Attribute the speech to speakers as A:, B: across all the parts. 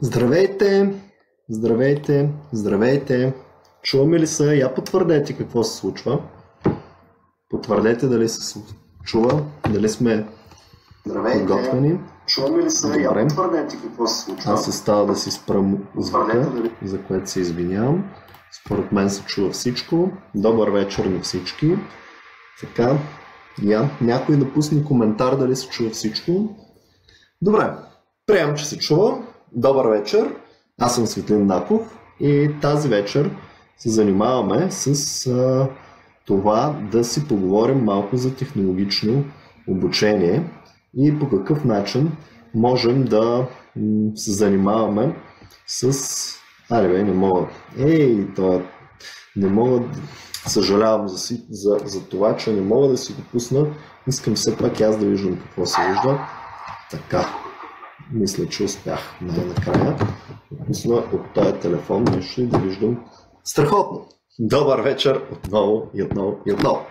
A: Здравейте! Здравейте! Здравейте! Чуваме ли се? Я потвърдете какво се случва. Потвърдете дали се чува, дали сме
B: Здравейте!
A: подготвени.
B: Чуваме ли се? Я потвърдете какво се случва.
A: Аз остава да си спрам звука, за което се извинявам. Според мен се чува всичко. Добър вечер на всички. Така, я, някой да пусне коментар дали се чува всичко. Добре, приемам, че се чува. Добър вечер. Аз съм Светлин Наков и тази вечер се занимаваме с а, това да си поговорим малко за технологично обучение и по какъв начин можем да м, се занимаваме с... Аре бе, не мога. Ей, това... Не мога... Съжалявам за, си, за, за това, че не мога да си го пусна. Искам все пак аз да виждам какво се вижда. Така. Мисля, че успях най-накрая. Пусна от този телефон нещо и да виждам. Страхотно! Добър вечер отново и отново и отново.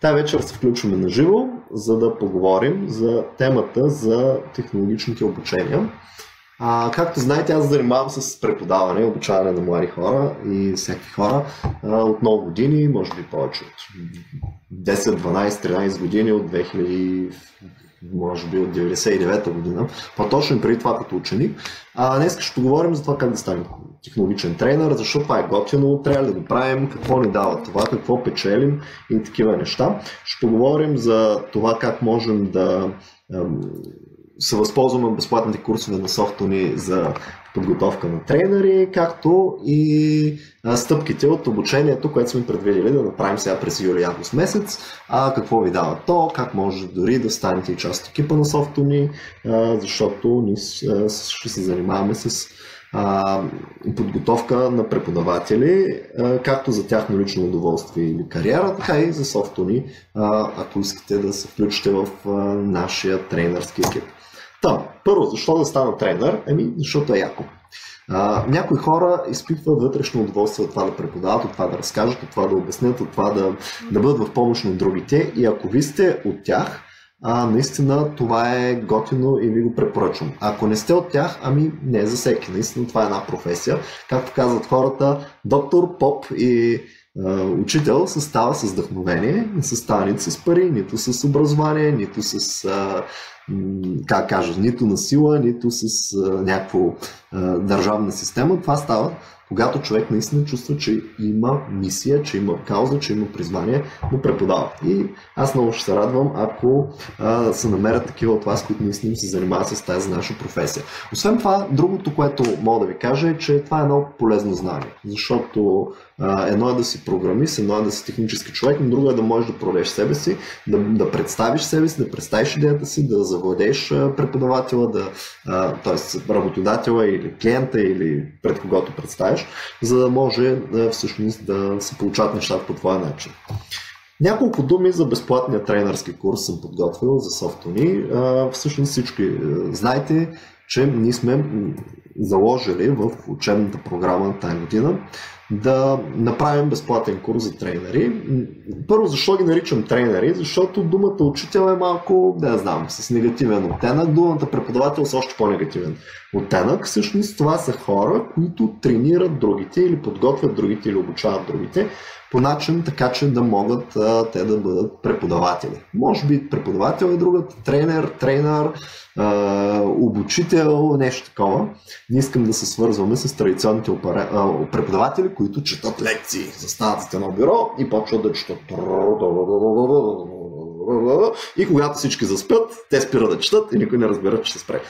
A: Тая вечер се включваме на живо, за да поговорим за темата за технологичните обучения. А, както знаете, аз занимавам с преподаване, обучаване на млади хора и всякакви хора а, от много години, може би повече от 10, 12, 13 години, от 2000, може би от 99-та година, по-точно преди това като ученик. А днес ще поговорим за това как да станем технологичен тренер, защото това е готино, трябва да го правим, какво ни дава това, какво печелим и такива неща. Ще поговорим за това как можем да се възползваме от безплатните курсове на софтуни за подготовка на тренери, както и стъпките от обучението, което сме предвидели да направим сега през юли-август месец. А, какво ви дава то, как може дори да станете и част от екипа на софтуни, а, защото ние ще се занимаваме с подготовка на преподаватели, както за тяхно лично удоволствие или кариера, така и за софтуни, а, ако искате да се включите в нашия тренерски екип. Та, първо, защо да стана тренер? Еми, защото е яко. А, някои хора изпитват вътрешно удоволствие от това да преподават, от това да разкажат, от това да обяснят, от това да, да бъдат в помощ на другите. И ако ви сте от тях, а, наистина това е готино и ви го препоръчвам. Ако не сте от тях, ами не е за всеки. Наистина това е една професия. Както казват хората, доктор, поп и учител се става с вдъхновение, не се става нито с пари, нито с образование, нито с а, как кажа, нито на сила, нито с а, някаква държавна система. Това става когато човек наистина чувства, че има мисия, че има кауза, че има призвание да преподава. И аз много ще се радвам, ако а, се намерят такива от вас, които наистина се занимават с тази наша професия. Освен това, другото, което мога да ви кажа е, че това е едно полезно знание, защото едно е да си програмист, едно е да си технически човек, но друго е да можеш да продадеш себе си, да, да представиш себе си, да представиш идеята си, да завладееш преподавателя, да, т.е. работодателя или клиента или пред когото представиш, за да може а, всъщност да се получават нещата по твоя начин. Няколко думи за безплатния тренерски курс съм подготвил за софтуни. Всъщност всички е, знаете, че ние сме заложили в учебната програма тази година да направим безплатен курс за тренери. Първо, защо ги наричам тренери? Защото думата учител е малко, я знам, с негативен оттенък. Думата преподавател с още по-негативен оттенък. Всъщност това са хора, които тренират другите или подготвят другите или обучават другите по начин така, че да могат а, те да бъдат преподаватели. Може би преподавател е другата, тренер, тренер, а, обучител, нещо такова. Не искам да се свързваме с традиционните опера... а, преподаватели, които четат лекции, застават за едно бюро и почват да четат. И когато всички заспят, те спират да четат и никой не разбира, че се спре.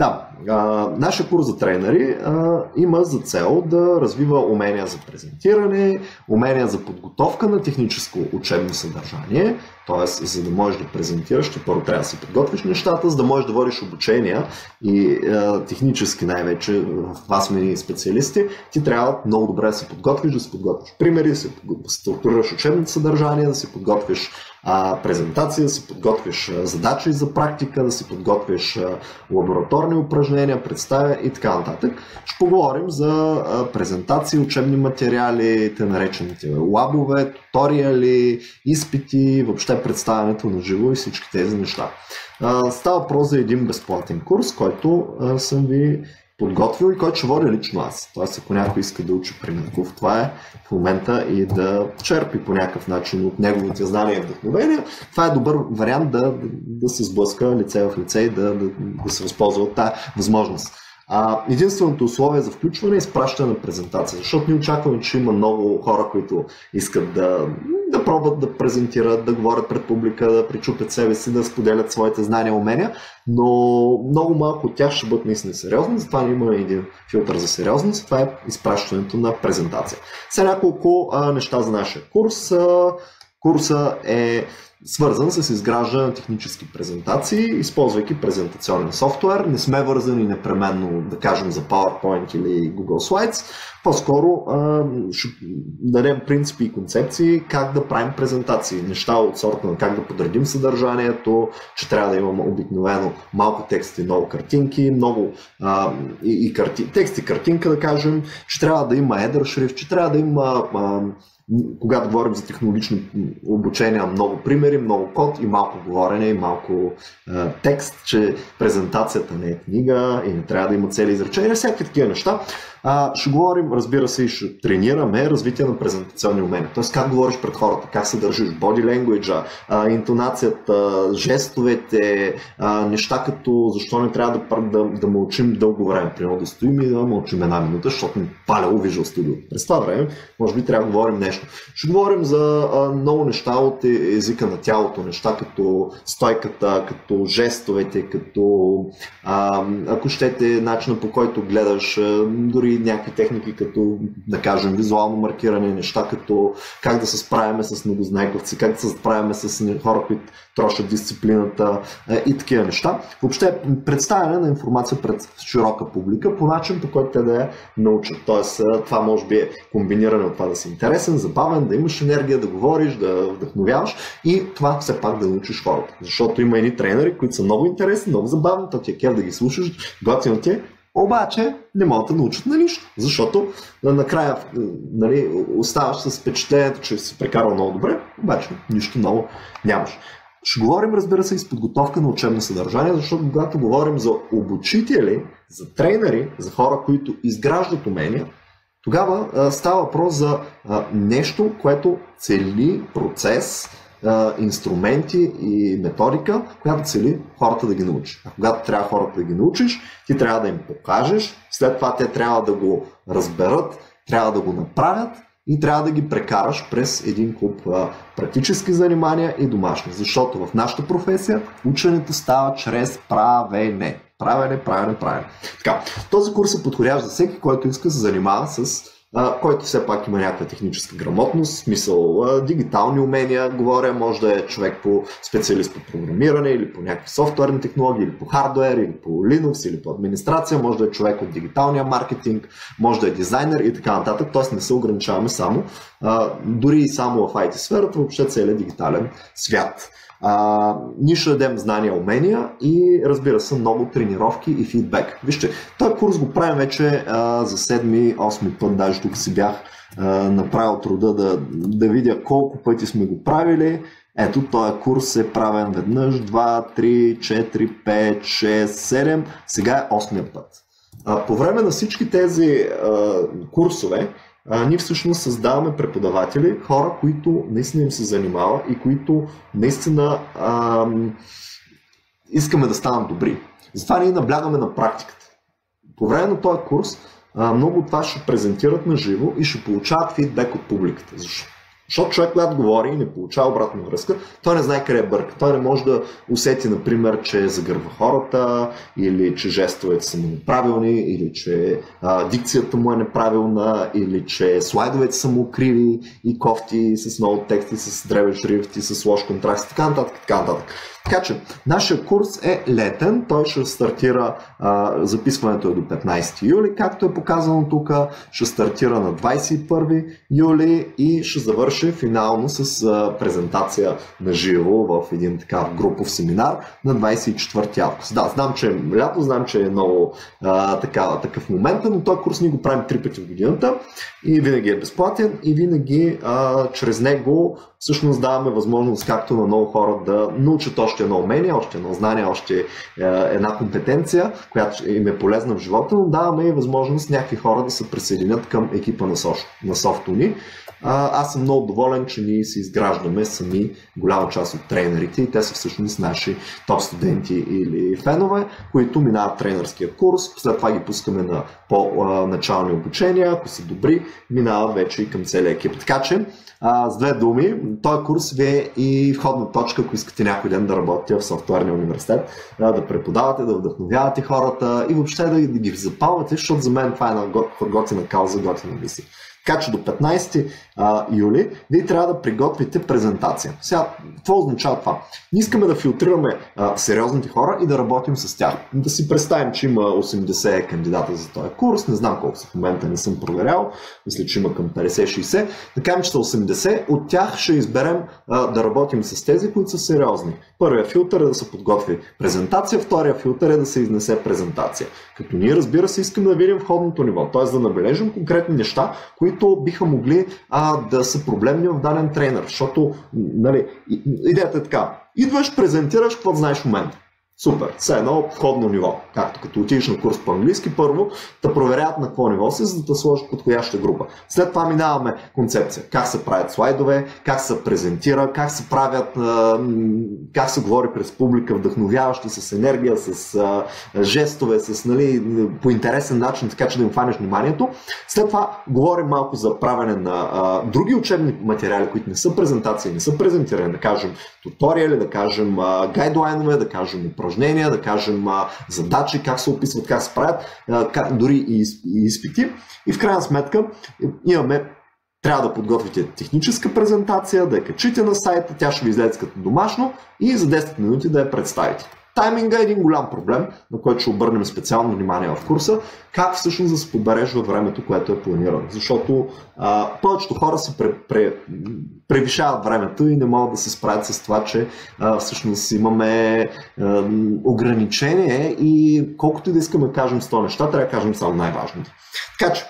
A: Да, а, нашия курс за тренери а, има за цел да развива умения за презентиране, умения за подготовка на техническо учебно съдържание, т.е. за да можеш да презентираш, ще първо трябва да си подготвиш нещата, за да можеш да водиш обучения и а, технически най-вече в това сме специалисти, ти трябва много добре да се подготвиш, да си подготвиш примери, да си структурираш учебното съдържание, да си подготвиш а, презентация, да си подготвиш а, задачи за практика, да си подготвиш а, лабораторни упражнения, представя и така нататък. Ще поговорим за презентации, учебни материали, те наречените лабове, туториали, изпити, въобще представянето на живо и всички тези неща. Става въпрос за един безплатен курс, който съм ви подготвил и който ще водя лично аз. Тоест, ако някой иска да учи при Митков, това е в момента и да черпи по някакъв начин от неговите знания и вдъхновения. Това е добър вариант да, да се сблъска лице в лице и да, да, да се възползва от тази възможност. А, единственото условие за включване е изпращане на презентация, защото ние очакваме, че има много хора, които искат да, да пробват да презентират, да говорят пред публика, да причупят себе си, да споделят своите знания и умения, но много малко от тях ще бъдат наистина сериозни, затова има един филтър за сериозност, това е изпращането на презентация. Сега няколко а, неща за нашия курс. А, курса е свързан с изграждане на технически презентации, използвайки презентационен софтуер. Не сме вързани непременно, да кажем, за PowerPoint или Google Slides. По-скоро ще дадем принципи и концепции как да правим презентации. Неща от сорта на как да подредим съдържанието, че трябва да имаме обикновено малко текст и много картинки, много а, и, и карти, текст и картинка, да кажем, че трябва да има едър шрифт, че трябва да има а, когато говорим за технологично обучение, много примери, много код и малко говорене и малко е, текст, че презентацията не е книга и не трябва да има цели изречения, всякакви такива неща. А, ще говорим, разбира се, и ще тренираме развитие на презентационни умения. Тоест как говориш пред хората, как се държиш, body language, интонацията, жестовете, а, неща като защо не трябва да, да, да мълчим дълго време. Примерно да стоим и да мълчим една минута, защото ми паля Visual Studio. През това време, може би трябва да говорим нещо. Ще говорим за а, много неща от езика на тялото, неща като стойката, като жестовете, като а, ако щете начина по който гледаш, дори дори някакви техники, като да кажем визуално маркиране, неща като как да се справяме с многознайковци, как да се справяме с хора, които трошат дисциплината е, и такива неща. Въобще представяне на информация пред широка публика по начин, по който те да я научат. Тоест е, това може би е комбиниране от това да си интересен, забавен, да имаш енергия, да говориш, да вдъхновяваш и това все пак да научиш хората. Защото има едни тренери, които са много интересни, много забавни, то ти е кев да ги слушаш, готино ти е, обаче не могат да научат на нищо, защото накрая нали, оставаш с впечатлението, че си прекарал много добре, обаче нищо ново нямаш. Ще говорим, разбира се, и с подготовка на учебно съдържание, защото когато говорим за обучители, за тренери, за хора, които изграждат умения, тогава а, става въпрос за а, нещо, което цели процес, инструменти и методика, която цели хората да ги научи. А когато трябва хората да ги научиш, ти трябва да им покажеш, след това те трябва да го разберат, трябва да го направят и трябва да ги прекараш през един а, практически занимания и домашни. Защото в нашата професия ученето става чрез правене. Правене, правене, правене. Така, този курс е подходящ за всеки, който иска да се занимава с който все пак има някаква техническа грамотност, смисъл дигитални умения, говоря, може да е човек по специалист по програмиране или по някакви софтуерни технологии, или по хардвер, или по Linux, или по администрация, може да е човек от дигиталния маркетинг, може да е дизайнер и така нататък, т.е. не се ограничаваме само, дори и само в IT сферата, въобще целият дигитален свят. А, ние ще дадем знания, умения и разбира се много тренировки и фидбек. Вижте, този курс го правим вече а, за 7-8 път, даже тук си бях а, направил труда да, да видя колко пъти сме го правили. Ето, този курс е правен веднъж, 2, 3, 4, 5, 6, 7, сега е 8 път. А, по време на всички тези а, курсове, а, ние всъщност създаваме преподаватели, хора, които наистина им се занимава и които наистина а, искаме да станат добри. Затова ние наблягаме на практиката. По време на този курс а, много от вас ще презентират на живо и ще получават фидбек от публиката. Защо? Защото човек, когато говори и не получава обратна връзка, той не знае къде е бърка. Той не може да усети, например, че загърва хората, или че жестовете са неправилни, или че а, дикцията му е неправилна, или че слайдовете са му криви и кофти с много тексти, с древен шрифт и с лош контраст, така нататък, така нататък. Така че, нашия курс е летен, той ще стартира, а, записването е до 15 юли, както е показано тук, ще стартира на 21 юли и ще завърши финално с презентация на живо в един такъв групов семинар на 24 август. Да, знам, че е лято, знам, че е много а, така, такъв момент, но този курс ние го правим три пъти в годината и винаги е безплатен и винаги а, чрез него всъщност даваме възможност както на много хора да научат още едно умение, още едно знание, още една компетенция, която им е полезна в живота, но даваме и възможност някакви хора да се присъединят към екипа на, Софт, на Софтуни. Аз съм много доволен, че ние си изграждаме сами голяма част от тренерите и те са всъщност наши топ студенти или фенове, които минават тренерския курс, след това ги пускаме на по-начални обучения, ако са добри, минават вече и към целия екип. Така че а, с две думи, този курс ви е и входна точка, ако искате някой ден да работите в софтуерния университет, да, да преподавате, да вдъхновявате хората и въобще да ги запалвате, защото за мен това е една готина кауза, готина мисия. Така че до 15 а, юли вие трябва да приготвите презентация. Сега, какво означава това? Ние искаме да филтрираме а, сериозните хора и да работим с тях. Да си представим, че има 80 кандидата за този курс, не знам колко са в момента, не съм проверял, мисля, че има към 50-60. Да кажем, че са 80, от тях ще изберем а, да работим с тези, които са сериозни. Първият филтър е да се подготви презентация, втория филтър е да се изнесе презентация. Като ние, разбира се, искаме да видим входното ниво, т.е. да набележим конкретни неща, които биха могли а, да са проблемни в даден тренер. Защото, нали, идеята е така. Идваш, презентираш, какво знаеш в момента. Супер. Все едно входно ниво. Както като отидеш на курс по английски, първо да проверят на какво ниво си, за да сложиш подходяща група. След това минаваме концепция. Как се правят слайдове, как се презентира, как се правят, как се говори през публика, вдъхновяващо с енергия, с жестове, с нали, по интересен начин, така че да им хванеш вниманието. След това говорим малко за правене на други учебни материали, които не са презентации, не са презентирани, да кажем туториали, да кажем гайдлайнове, да кажем да кажем задачи, как се описват, как се правят, как, дори и, и изпити. И в крайна сметка имаме трябва да подготвите техническа презентация, да я качите на сайта, тя ще ви излезе като домашно и за 10 минути да я представите. Тайминга е един голям проблем, на който ще обърнем специално внимание в курса, как всъщност да се побереш във времето, което е планирано. Защото а, повечето хора се пре, пре, превишават времето и не могат да се справят с това, че а, всъщност имаме а, ограничение и колкото и да искаме да кажем 100 неща, трябва да кажем само най-важното. Така че,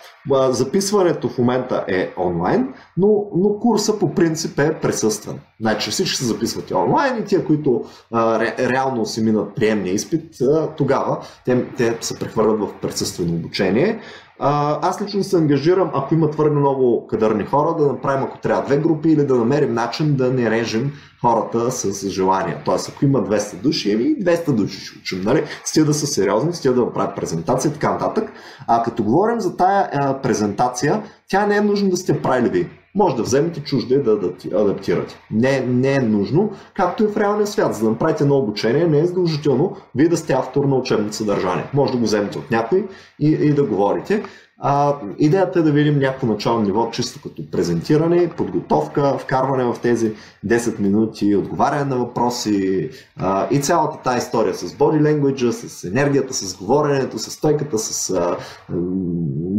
A: Записването в момента е онлайн, но, но курса по принцип е присъствен. Значи всички се записват и онлайн и тия, които а, ре, реално си минат приемния изпит, а, тогава те, те се прехвърлят в присъствено обучение. Аз лично се ангажирам, ако има твърде много кадърни хора, да направим, ако трябва, две групи или да намерим начин да не режем хората с желания. Тоест, ако има 200 души, еми 200 души ще учим, нали? Стига да са сериозни, стига да направят презентация и така нататък. А като говорим за тая а, презентация, тя не е нужно да сте правили ви. Може да вземете чужда и да адаптирате. Не, не е нужно, както и в реалния свят. За да направите едно обучение, не е задължително вие да сте автор на учебното съдържание. Може да го вземете от някой и, и да говорите. А, идеята е да видим някакво начално ниво, чисто като презентиране, подготовка, вкарване в тези 10 минути, отговаряне на въпроси а, и цялата тази история с body language, с енергията, с говоренето, с стойката, с а,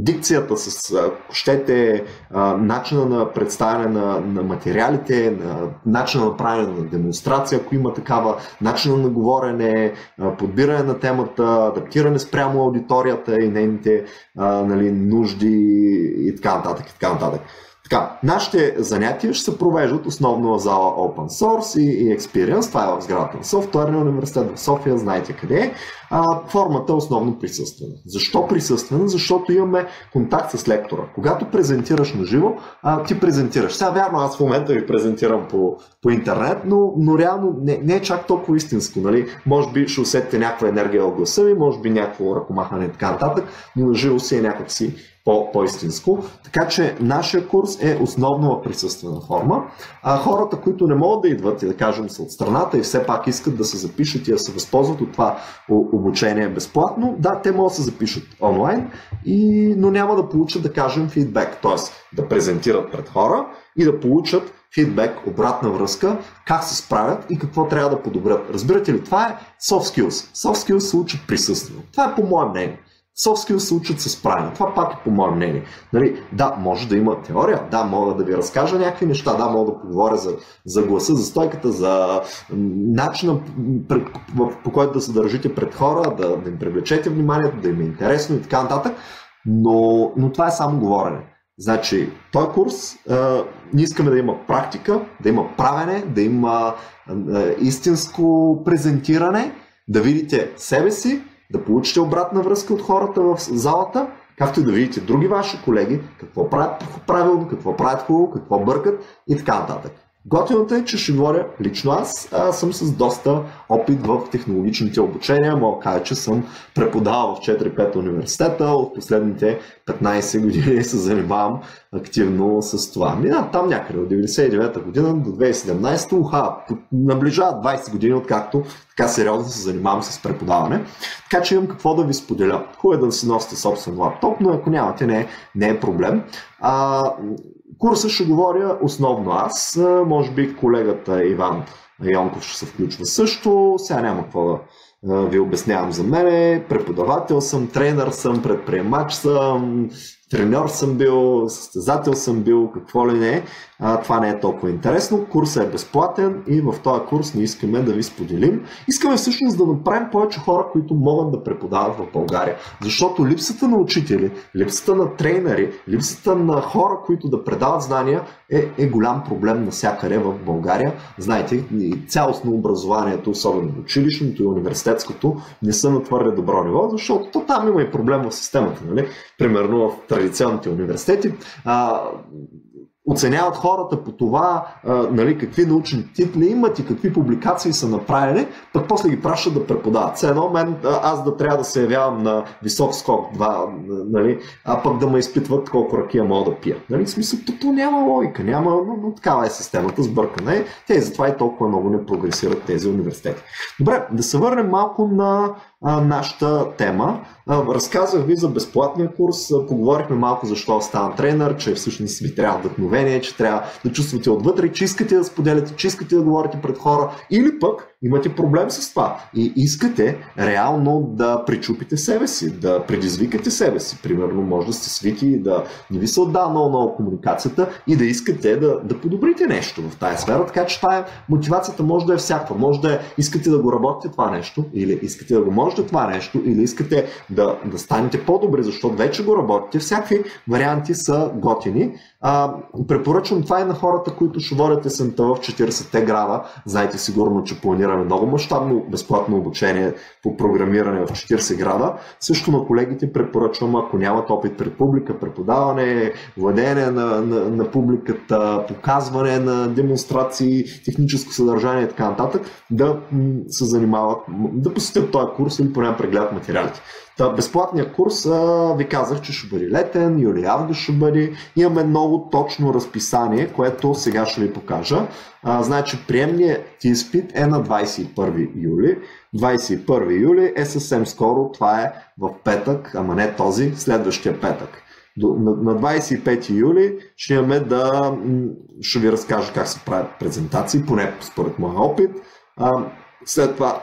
A: дикцията, с а, щете, а, начина на представяне на, на материалите, на начина на правене на демонстрация, ако има такава, начина на говорене, а, подбиране на темата, адаптиране спрямо аудиторията и нейните а, нали, нужди и така нататък. И така нататък. Така, нашите занятия ще се провеждат основно в зала Open Source и, и Experience. Това е в сградата на Софтуерния университет в София, знаете къде е. Формата е основно присъствена. Защо присъствена? Защото имаме контакт с лектора. Когато презентираш на живо, ти презентираш. Сега вярно, аз в момента ви презентирам по, по интернет, но, но реално не, не е чак толкова истинско. Нали? Може би ще усетите някаква енергия в гласа ви, може би някакво ръкомахане и така нататък, но на живо си е някакси по- по-истинско. Така че нашия курс е основно в присъствена форма. А хората, които не могат да идват и да кажем са от страната и все пак искат да се запишат и да се възползват от това обучение безплатно, да, те могат да се запишат онлайн, и, но няма да получат, да кажем, фидбек, т.е. да презентират пред хора и да получат фидбек, обратна връзка, как се справят и какво трябва да подобрят. Разбирате ли? Това е soft skills. Soft skills се учат присъствено. Това е по мое мнение. Soft се учат с правене. Това пак е по мое мнение. Нали, да, може да има теория, да, мога да ви разкажа някакви неща, да, мога да поговоря за, за гласа, за стойката, за начина по, по който да се държите пред хора, да, да им привлечете вниманието, да им е интересно и така нататък, но, но това е само говорене. Значи, този курс а, ние искаме да има практика, да има правене, да има а, истинско презентиране, да видите себе си, да получите обратна връзка от хората в залата, както и да видите други ваши колеги, какво правят правилно, какво правят хубаво, какво бъркат и така нататък. Готиното е, че ще говоря лично аз. Аз съм с доста опит в технологичните обучения. Мога да кажа, че съм преподавал в 4-5 университета. От последните 15 години се занимавам активно с това. Мина там някъде от 99-та година до 2017 уха, наближават 20 години, откакто така сериозно се занимавам с преподаване. Така че имам какво да ви споделя. Хубаво е да си носите собствен лаптоп, но ако нямате, не, не е проблем. А, Курса ще говоря основно аз, може би колегата Иван Йонков ще се включва също, сега няма какво да ви обяснявам за мене. Преподавател съм, тренер съм, предприемач съм, треньор съм бил, състезател съм бил, какво ли не. А, това не е толкова интересно. Курсът е безплатен и в този курс ние искаме да ви споделим. Искаме всъщност да направим повече хора, които могат да преподават в България. Защото липсата на учители, липсата на тренери, липсата на хора, които да предават знания е, е голям проблем навсякъде в България. Знаете, цялостно образованието, особено училищното и университетското, не са на твърде добро ниво, защото то там има и проблем в системата. Нали? Примерно в традиционните университети. А, оценяват хората по това а, нали, какви научни титли имат и какви публикации са направили, пък после ги пращат да преподават. Все едно мен, аз да трябва да се явявам на висок скок, два, нали, а пък да ме изпитват колко ракия мога да пия. Нали, в смисъл, то няма логика, няма, но, но такава е системата, сбъркана е. Те и затова и толкова много не прогресират тези университети. Добре, да се върнем малко на нашата тема. А, разказах ви за безплатния курс, поговорихме малко защо стана тренер, че всъщност ви трябва вдъхновение, че трябва да чувствате отвътре, че искате да споделяте, че искате да говорите пред хора или пък имате проблем с това и искате реално да причупите себе си, да предизвикате себе си. Примерно може да сте свити и да не ви се отдава много, много комуникацията и да искате да, да подобрите нещо в тази сфера, така че е, мотивацията може да е всякаква. Може да е искате да го работите това нещо или искате да го можете това нещо или искате да, да станете по-добри, защото вече го работите. Всякакви варианти са готини. А, препоръчвам това и на хората, които ще водят есента в 40-те града. Знаете сигурно, че планираме много мащабно безплатно обучение по програмиране в 40 града. Също на колегите препоръчвам, ако нямат опит пред публика, преподаване, владение на, на, на публиката, показване на демонстрации, техническо съдържание и така нататък, да се занимават, да посетят този курс или поне прегледат материалите. Та, безплатният курс а, ви казах, че ще бъде летен, юли-август ще бъде. Имаме много точно разписание, което сега ще ви покажа. А, значи приемният ти изпит е на 21 юли. 21 юли е съвсем скоро, това е в петък, ама не този, следващия петък. На 25 юли ще имаме да ще ви разкажа как се правят презентации, поне според моя опит. След това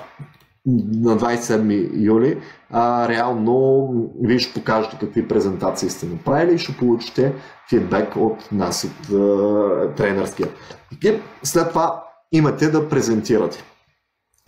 A: на 27 юли, а, реално вие ще покажете какви презентации сте направили и ще получите фидбек от нас, от а, тренерския екип. След това имате да презентирате.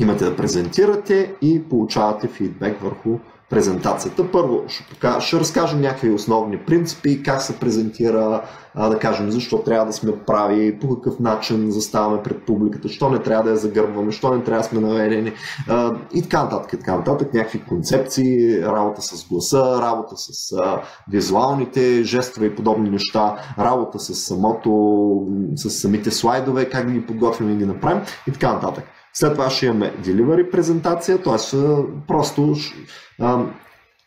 A: Имате да презентирате и получавате фидбек върху презентацията. Първо ще, покажа, ще разкажем някакви основни принципи, как се презентира, а, да кажем защо трябва да сме прави, по какъв начин заставаме пред публиката, що не трябва да я загърбваме, що не трябва да сме наведени а, и така нататък, така нататък, някакви концепции, работа с гласа, работа с а, визуалните жестове и подобни неща, работа с самото, с самите слайдове, как да ги подготвим и ги направим и така нататък. След това ще имаме delivery презентация, т.е. просто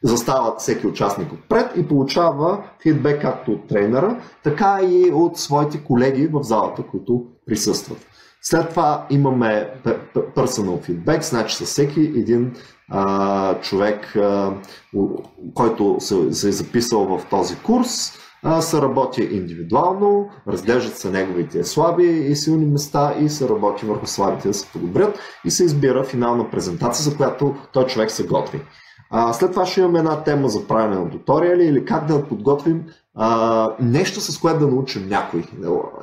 A: застава всеки участник отпред и получава фидбек както от тренера, така и от своите колеги в залата, които присъстват. След това имаме personal feedback, значи със всеки един а, човек, а, който се, се е записал в този курс, се работи индивидуално, разглеждат се неговите слаби и силни места и се работи върху слабите да се подобрят и се избира финална презентация, за която той човек се готви. След това ще имаме една тема за правене на туториали или как да подготвим а, нещо с което да научим някой.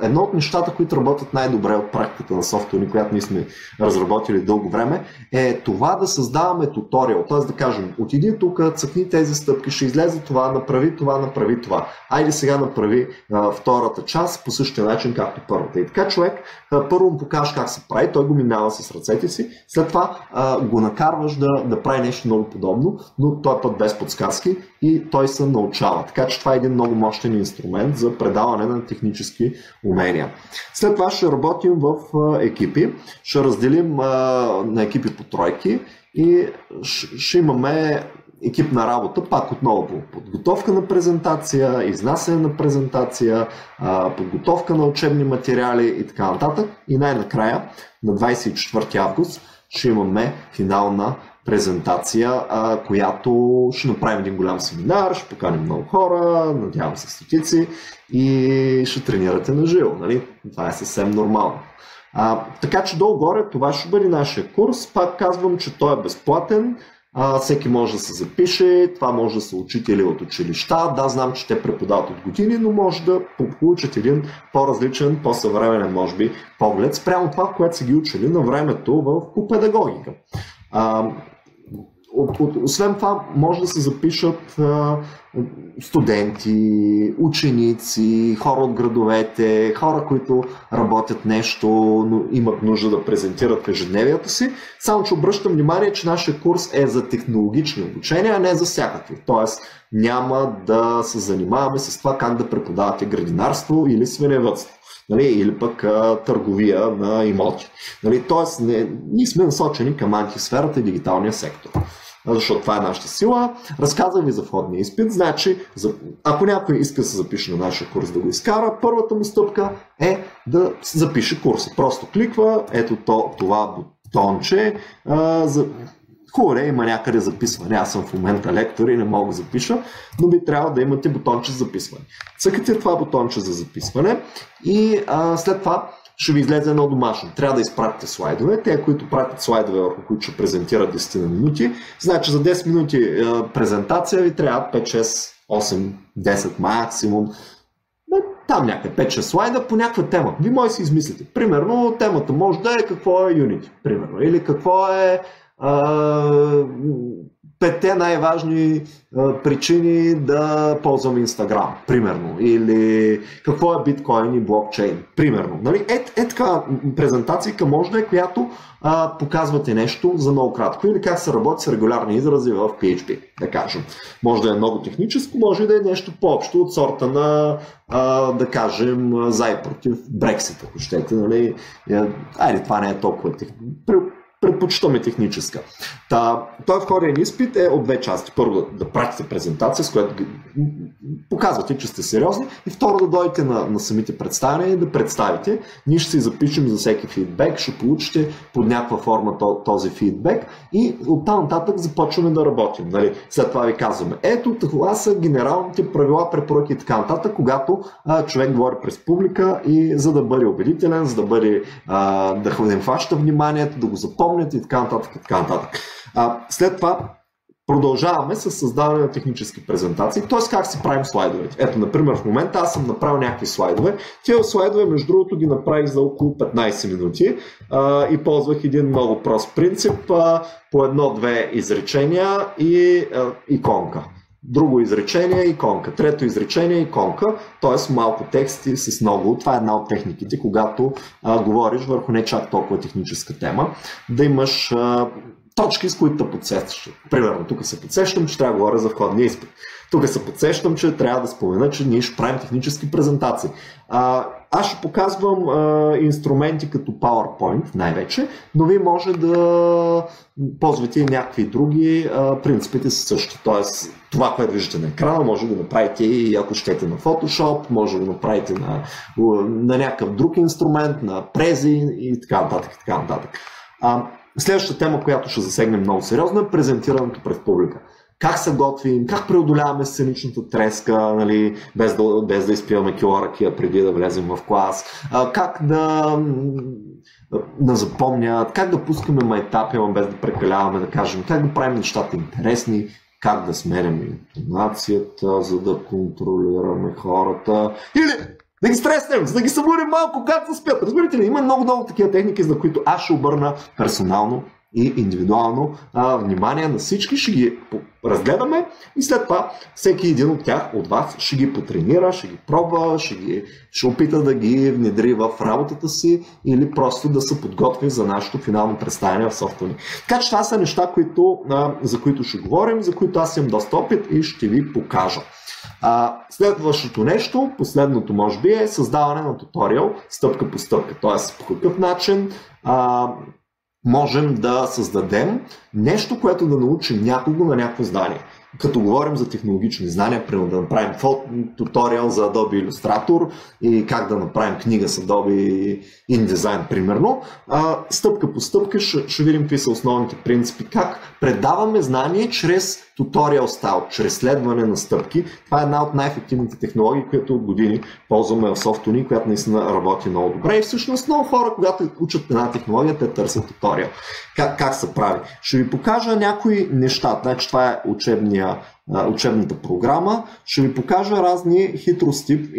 A: Едно от нещата, които работят най-добре от практиката на софтуери, която ние сме разработили дълго време, е това да създаваме туториал. Т.е. да кажем, отиди тук, цъкни тези стъпки, ще излезе това, направи това, направи това. Айде сега направи а, втората част по същия начин, както първата. И така човек а, първо му покажеш как се прави, той го минава с ръцете си, след това а, го накарваш да, да прави нещо много подобно, но той път без подсказки и той се научава. Така че това е един много мощен инструмент за предаване на технически умения. След това ще работим в екипи, ще разделим на екипи по тройки и ще имаме екипна работа, пак отново по подготовка на презентация, изнасяне на презентация, подготовка на учебни материали и така нататък. И най-накрая, на 24 август, ще имаме финална презентация, а, която ще направим един голям семинар, ще поканим много хора, надявам се стотици и ще тренирате на живо. Нали? Това е съвсем нормално. А, така че долу-горе това ще бъде нашия курс. Пак казвам, че той е безплатен. А, всеки може да се запише, това може да са учители от училища. Да, знам, че те преподават от години, но може да получат един по-различен, по-съвременен, може би, поглед спрямо това, което са ги учили на времето в, по педагогика. А, от, от, освен това, може да се запишат а, студенти, ученици, хора от градовете, хора, които работят нещо, но имат нужда да презентират в ежедневието си. Само, че обръщам внимание, че нашия курс е за технологични обучения, а не за всякакви. Тоест, няма да се занимаваме с това как да преподавате градинарство или свиневътство нали, или пък а, търговия на имоти. Нали, тоест, не, ние сме насочени към антисферата и дигиталния сектор защото това е нашата сила. Разказвам ви за входния изпит, значи, за, ако някой иска да се запише на нашия курс да го изкара, първата му стъпка е да запише курса. Просто кликва, ето то, това бутонче, а, за, Хубаво е, има някъде записване. Аз съм в момента лектор и не мога да запиша, но би трябва да имате бутонче за записване. Цъкате това бутонче за записване и а, след това ще ви излезе едно домашно. Трябва да изпратите слайдове. Те, които пратят слайдове, върху които ще презентират 10 на минути, значи за 10 минути е, презентация ви трябва 5, 6, 8, 10 максимум. Там някъде 5-6 слайда по някаква тема. Ви може да си измислите. Примерно темата може да е какво е Unity. Примерно. Или какво е петте най-важни причини да ползвам Инстаграм, примерно. Или какво е биткоин и блокчейн, примерно. Нали? Е, е така презентация може да е, която а, показвате нещо за много кратко. Или как се работи с регулярни изрази в PHP, да кажем. Може да е много техническо, може да е нещо по-общо от сорта на, а, да кажем, за и против Брексит, ако щете. Нали? Е, айде, това не е толкова техническо предпочитаме техническа. Та, той входен изпит е от две части. Първо да, да пратите презентация, с която показвате, че сте сериозни и второ да дойдете на, на самите представяния и да представите. Ние ще си запишем за всеки фидбек, ще получите под някаква форма този фидбек и оттам нататък започваме да работим. Нали? След това ви казваме, ето това са генералните правила, препоръки и така нататък, когато а, човек говори през публика и за да бъде убедителен, за да бъде а, да хванем вниманието, да го запомнят и така нататък. И така нататък. А, след това Продължаваме с създаване на технически презентации, т.е. как си правим слайдовете. Ето, например, в момента аз съм направил някакви слайдове. Тези слайдове, между другото, ги направих за около 15 минути а, и ползвах един много прост принцип а, по едно-две изречения и а, иконка. Друго изречение иконка. Трето изречение иконка, т.е. малко тексти с много. Това е една от техниките, когато а, говориш върху не чак толкова техническа тема, да имаш а, точки, с които да подсещаш. Примерно, тук се подсещам, че трябва да говоря за входния изпит. Тук се подсещам, че трябва да спомена, че ние ще правим технически презентации. А, аз ще показвам а, инструменти като PowerPoint най-вече, но вие може да ползвате и някакви други. А, принципите са същи. Тоест, това, което виждате на екрана, може да направите и ако щете на Photoshop, може да направите на, на някакъв друг инструмент, на Prezi и така нататък. Така нататък. А, Следващата тема, която ще засегнем много сериозно е презентирането пред публика. Как се готвим, как преодоляваме сценичната треска, нали, без, да, без да изпиваме килоракия преди да влезем в клас, а, как да, да запомнят, как да пускаме майтапи, без да прекаляваме, да кажем, как да правим нещата интересни, как да сменяме интонацията, за да контролираме хората. Или да ги стреснем, за да ги събудим малко, да спят. Разбирате ли, има много-много такива техники, за които аз ще обърна персонално и индивидуално а, внимание на всички, ще ги разгледаме и след това всеки един от тях, от вас, ще ги потренира, ще ги пробва, ще, ги, ще опита да ги внедри в работата си или просто да се подготви за нашето финално представяне в софтуни. Така че това са неща, които, а, за които ще говорим, за които аз имам доста опит и ще ви покажа. А, следващото нещо, последното може би е създаване на туториал стъпка по стъпка. Т.е. по какъв начин а, можем да създадем нещо, което да научи някого на някакво знание като говорим за технологични знания, примерно да направим туториал за Adobe Illustrator и как да направим книга с Adobe InDesign, примерно, а, стъпка по стъпка ще, ще видим какви са основните принципи, как предаваме знание чрез туториал стайл, чрез следване на стъпки. Това е една от най-ефективните технологии, които от години ползваме в Softony, която наистина работи много добре. И всъщност много хора, когато учат една технология, те търсят туториал. Как, как се прави? Ще ви покажа някои неща. Значи това е учебния, учебната програма. Ще ви покажа разни хитрости,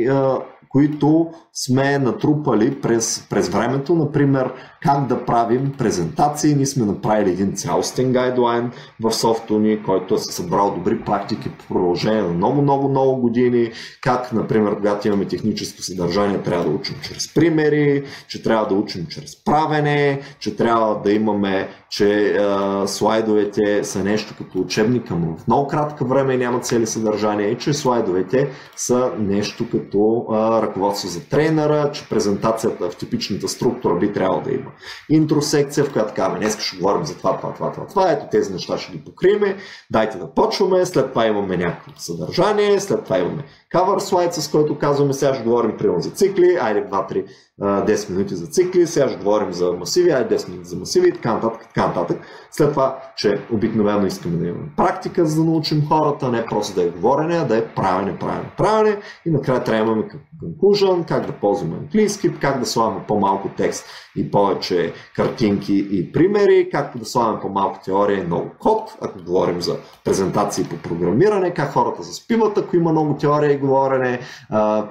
A: които сме натрупали през, през времето. Например, как да правим презентации. Ние сме направили един цялостен гайдлайн в софтуни, който е събрал добри практики по продължение на много, много, много години. Как, например, когато имаме техническо съдържание, трябва да учим чрез примери, че трябва да учим чрез правене, че трябва да имаме, че е, слайдовете са нещо като учебника, но в много кратка време няма цели съдържания и че слайдовете са нещо като е, ръководство за тренера, че презентацията в типичната структура би трябвало да има интросекция, в която казваме, днес ще говорим за това, това, това, това, това, ето тези неща ще ги покриме, дайте да почваме, след това имаме някакво съдържание, след това имаме cover slide, с който казваме, сега ще говорим примерно за цикли, айде 2-3 10 минути за цикли, сега ще говорим за масиви, айде 10 минути за масиви и така нататък, така нататък. След това, че обикновено искаме да имаме практика, за да научим хората, не просто да е говорене, а да е правене, правене, правене. И накрая трябва да имаме conclusion, как да ползваме английски, как да слагаме по-малко текст и повече картинки и примери, както да слагаме по-малко теория и много код, ако говорим за презентации по програмиране, как хората заспиват, ако има много теория говорене,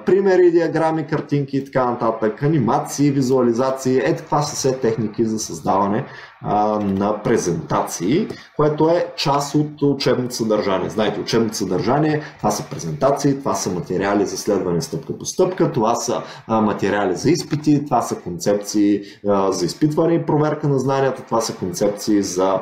A: примери, диаграми, картинки и така нататък, анимации, визуализации, е това са все техники за създаване на презентации, което е част от учебното съдържание. Знаете, учебното съдържание, това са презентации, това са материали за следване стъпка по стъпка, това са материали за изпити, това са концепции за изпитване и проверка на знанията, това са концепции за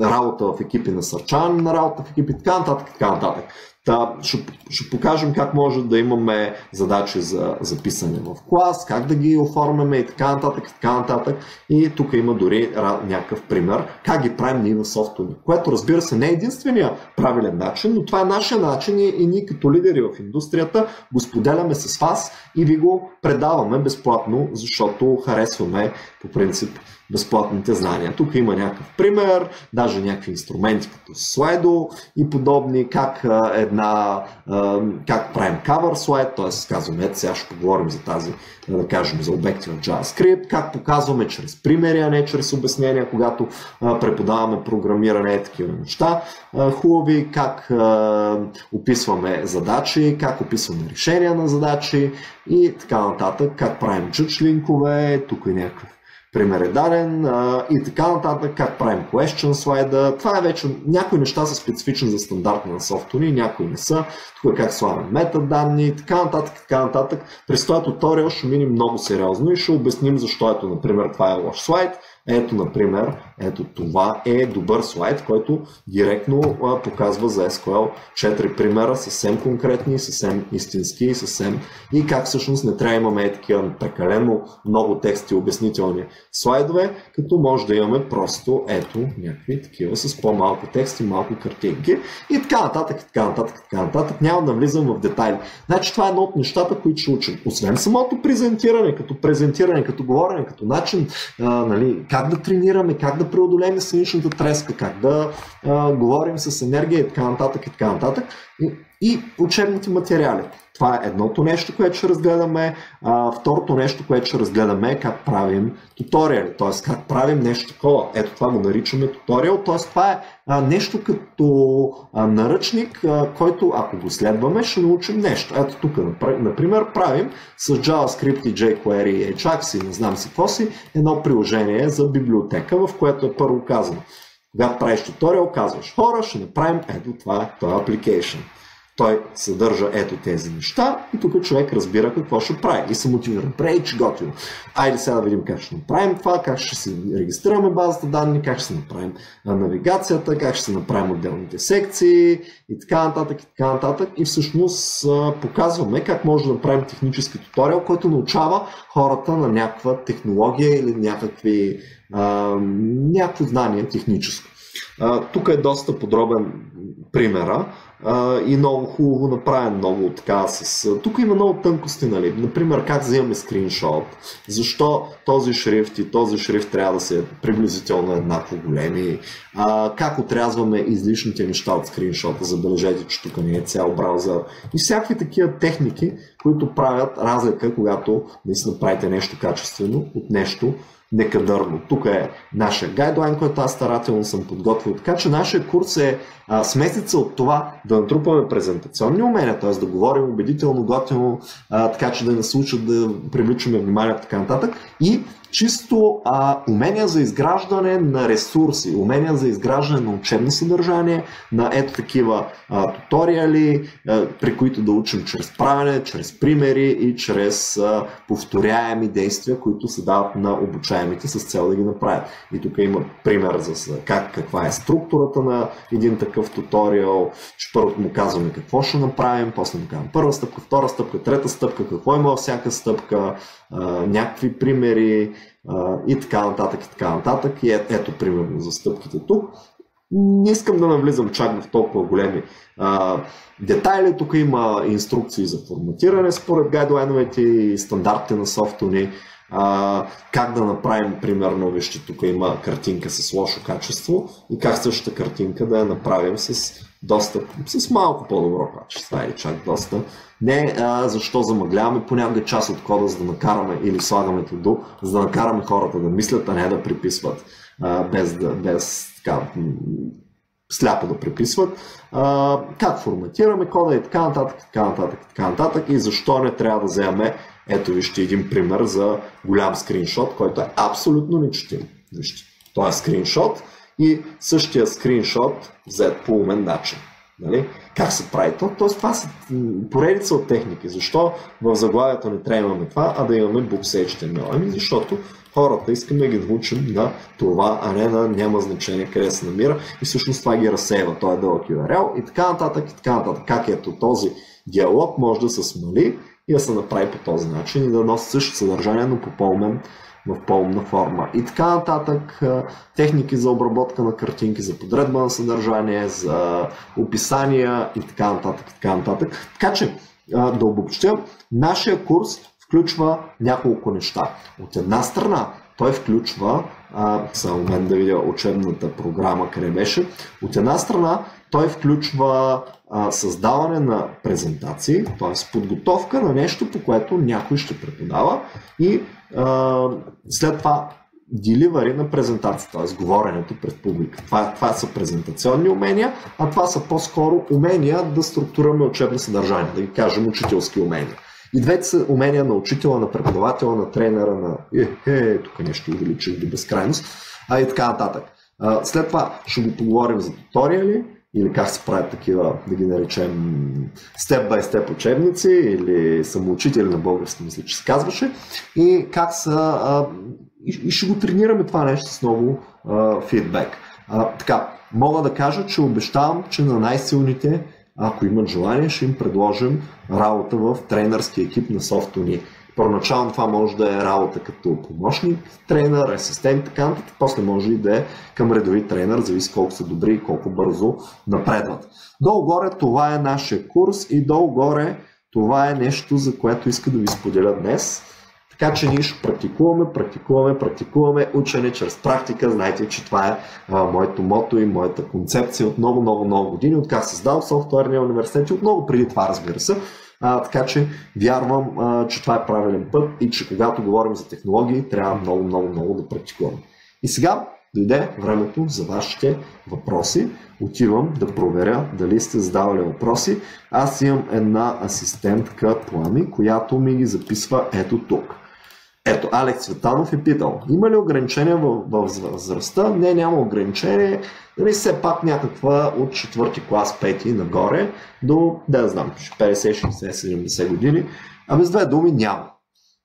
A: работа в екипи на сърчан, на работа в екипи, така нататък, така нататък. Та, ще, ще покажем как може да имаме задачи за записане в клас, как да ги оформяме и така нататък, и така нататък. И тук има дори някакъв пример как ги правим ние в софтуни, което разбира се не е единствения правилен начин, но това е нашия начин и, и ние като лидери в индустрията го споделяме с вас и ви го предаваме безплатно, защото харесваме по принцип безплатните знания. Тук има някакъв пример, даже някакви инструменти като слайдо и подобни, как една, как правим cover слайд, т.е. казваме, ето сега ще поговорим за тази, да кажем, за обекти в JavaScript, как показваме чрез примери, а не чрез обяснения, когато преподаваме програмиране и такива неща. Хубави, как описваме задачи, как описваме решения на задачи и така нататък, как правим джудж линкове, тук е някакъв пример е даден а, и така нататък, как правим question слайда. Това е вече някои неща са специфични за стандарт на софтуни, някои не са. Тук е как слагаме метаданни, така нататък, така нататък. През този туториал ще минем много сериозно и ще обясним защо ето, например, това е лош слайд ето, например, ето това е добър слайд, който директно а, показва за SQL 4 примера, съвсем конкретни, съвсем истински, съвсем и как всъщност не трябва да имаме такива прекалено много тексти обяснителни слайдове, като може да имаме просто ето някакви такива с по-малко текст и малко картинки и така нататък, и така нататък, така нататък. Няма да влизам в детайли. Значи това е едно от нещата, които ще учим. Освен самото презентиране, като презентиране, като говорене, като начин, а, нали, как да тренираме, как да преодолеем сценичната треска, как да а, говорим с енергия и така нататък и така нататък. И и учебните материали. Това е едното нещо, което ще разгледаме. А, второто нещо, което ще разгледаме е как правим туториали, т.е. как правим нещо такова. Ето това го наричаме туториал, т.е. това е а, нещо като а, наръчник, а, който ако го следваме, ще научим нещо. Ето тук, например, правим с JavaScript и jQuery, Ajax и не знам си какво си, едно приложение за библиотека, в което е първо казано. Когато правиш туториал, казваш хора, ще направим ето това, това е application той съдържа ето тези неща и тук човек разбира какво ще прави и се мотивира. Прей, че готино. Айде сега да видим как ще направим това, как ще си регистрираме базата данни, как ще си направим навигацията, как ще си направим отделните секции и така нататък и така нататък. И всъщност показваме как може да направим технически туториал, който научава хората на някаква технология или някакви, а, някакво знание техническо. тук е доста подробен примера и много хубаво направен, много така с... Тук има много тънкости, нали? Например, как вземаме скриншот, защо този шрифт и този шрифт трябва да се приблизително еднакво големи, а, как отрязваме излишните неща от скриншота, забележете, че тук не е цял браузър и всякакви такива техники, които правят разлика, когато наистина правите нещо качествено от нещо, некадърно. Тук е нашия гайдлайн, който аз старателно съм подготвил. Така че нашия курс е а, смесица от това да натрупаме презентационни умения, т.е. да говорим убедително, готино, а, така че да не случат да привличаме внимание така нататък и чисто а, умения за изграждане на ресурси, умения за изграждане на учебно съдържание, на ето такива а, туториали, а, при които да учим чрез правене, чрез примери и чрез а, повторяеми действия, които се дават на обучаемите с цел да ги направят. И тук има пример за как, каква е структурата на един такъв туториал, че първо му казваме какво ще направим, после му казваме първа стъпка, втора стъпка, трета стъпка, какво има във всяка стъпка, някакви примери, и така нататък и така нататък. И ето примерно за стъпките тук. Не искам да навлизам чак в толкова големи а, детайли. Тук има инструкции за форматиране според гайдлайновете и стандартите на софтуни. А, как да направим, примерно, вижте, тук има картинка с лошо качество и как същата картинка да я направим с доста, с малко по-добро качество, или чак доста. Не а, защо замъгляваме понякога част от кода, за да накараме или слагаме до, за да накараме хората да мислят, а не да приписват а, без, да, без така, сляпо да приписват. А, как форматираме кода и така нататък, така нататък, така нататък и защо не трябва да вземем ето вижте един пример за голям скриншот, който е абсолютно нечетим. Вижте, това е скриншот и същия скриншот взет по умен начин. Нали? Как се прави то? Тоест, това са поредица от техники. Защо в заглавието не трябва имаме това, а да имаме Books HTML? Ами защото хората искаме да ги научим на това, а не на няма значение къде се намира и всъщност това ги разсейва. Той е дълъг URL и така нататък и така нататък. Как ето този диалог може да се смали и да се направи по този начин и да носи същото съдържание, но по по-умен в пълна форма. И така нататък, техники за обработка на картинки, за подредба на съдържание, за описания и така нататък. И така, нататък. така че, да обобщя, нашия курс включва няколко неща. От една страна, той включва, а, само мен да видя учебната програма, къде беше, от една страна той включва а, създаване на презентации, т.е. подготовка на нещо, по което някой ще преподава и а, след това деливари на презентацията, т.е. говоренето пред публика. Това, това са презентационни умения, а това са по-скоро умения да структурираме учебно съдържание, да ги кажем учителски умения. И двете са умения на учителя, на преподавателя, на тренера, на е, е, тук нещо увеличих до безкрайност, а и така нататък. А, след това ще го поговорим за туториали, или как се правят такива, да ги наречем степ бай степ учебници или самоучители на български, мисля, че се казваше. И как са. А, и, и ще го тренираме това нещо с много а, фидбек. А, така, мога да кажа, че обещавам, че на най-силните, ако имат желание, ще им предложим работа в тренерски екип на софтуни. Първоначално това може да е работа като помощник, тренер, асистент, така нататък. После може и да е към редови тренер, зависи колко са добри и колко бързо напредват. Долу-горе това е нашия курс и долу-горе това е нещо, за което иска да ви споделя днес. Така че ние ще практикуваме, практикуваме, практикуваме учене чрез практика. Знаете, че това е а, моето мото и моята концепция от много, много, много години, от как създал софтуерния университет и от много преди това, разбира се. А, така че вярвам, а, че това е правилен път и че когато говорим за технологии, трябва много, много, много да практикуваме. И сега дойде времето за вашите въпроси. Отивам да проверя дали сте задавали въпроси. Аз имам една асистентка Плами, която ми ги записва ето тук. Ето, Алекс Светанов е питал, има ли ограничения в, в възрастта? Не, няма ограничение. Нали, все пак някаква от четвърти клас, пети нагоре до, да знам, 50, 60, 70 години. А без две думи няма.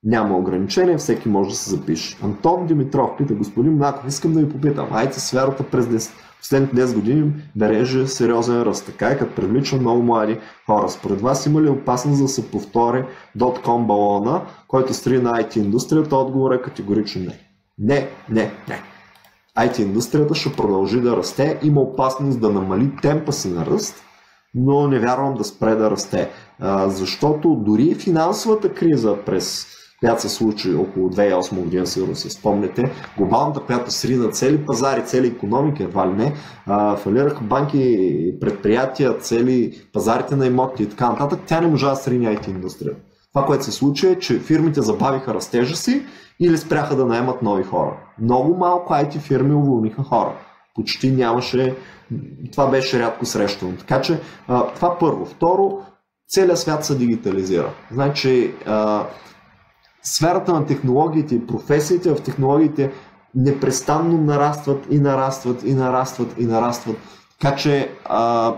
A: Няма ограничение, всеки може да се запише. Антон Димитров пита, господин Млаков, искам да ви попитам, айде сферата през 10, последните 10 години бележи сериозен ръст, така е като привлича много млади хора. Според вас има ли опасност да се повтори дотком балона, който стри на IT индустрията? Отговор е категорично не. Не, не, не. IT индустрията ще продължи да расте, има опасност да намали темпа си на ръст, но не вярвам да спре да расте. Защото дори финансовата криза през която се случи около 2008 година, сигурно се спомняте, глобалната, която срина цели пазари, цели економики, едва ли не, а, фалираха банки, предприятия, цели пазарите на имоти и така нататък, тя не можа да срини IT индустрия. Това, което се случи е, че фирмите забавиха растежа си или спряха да наемат нови хора. Много малко IT фирми уволниха хора. Почти нямаше, това беше рядко срещано. Така че това първо. Второ, целият свят се дигитализира. Значи, сферата на технологиите и професиите в технологиите непрестанно нарастват и нарастват и нарастват и нарастват. Така че а,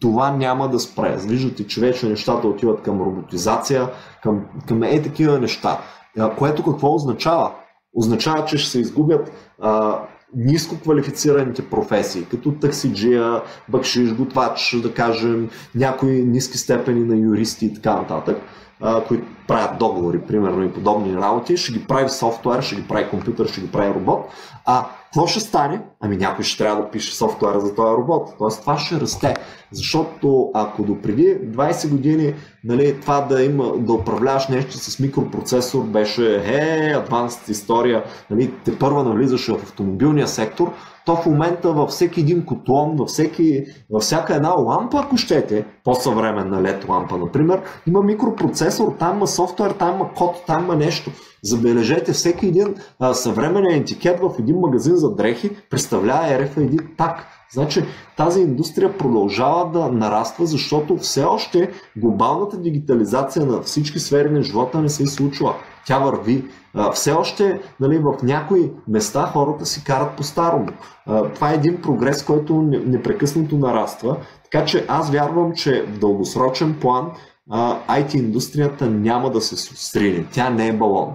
A: това няма да спре. Виждате, че вече нещата отиват към роботизация, към, към е такива неща. А, което какво означава? Означава, че ще се изгубят а, ниско квалифицираните професии, като таксиджия, бакшиш, готвач, да кажем, някои ниски степени на юристи и така нататък които правят договори, примерно и подобни работи, ще ги прави софтуер, ще ги прави компютър, ще ги прави робот. А какво ще стане? Ами някой ще трябва да пише софтуера за този робот. Тоест това ще расте. Защото ако до преди 20 години нали, това да има, да управляваш нещо с микропроцесор беше е, адванс история, нали, те първа навлизаше в автомобилния сектор, то в момента във всеки един котлон, във, всеки, във всяка една лампа, ако щете, по-съвременна LED лампа, например, има микропроцесор, там има софтуер, там има код, там има нещо. Забележете, всеки един а, съвременен етикет в един магазин за дрехи представлява RFID так. Значи тази индустрия продължава да нараства, защото все още глобалната дигитализация на всички сфери на живота не се е случва. Тя върви. Все още нали, в някои места хората си карат по-старому. Това е един прогрес, който непрекъснато нараства. Така че аз вярвам, че в дългосрочен план IT индустрията няма да се срине. Тя не е балон.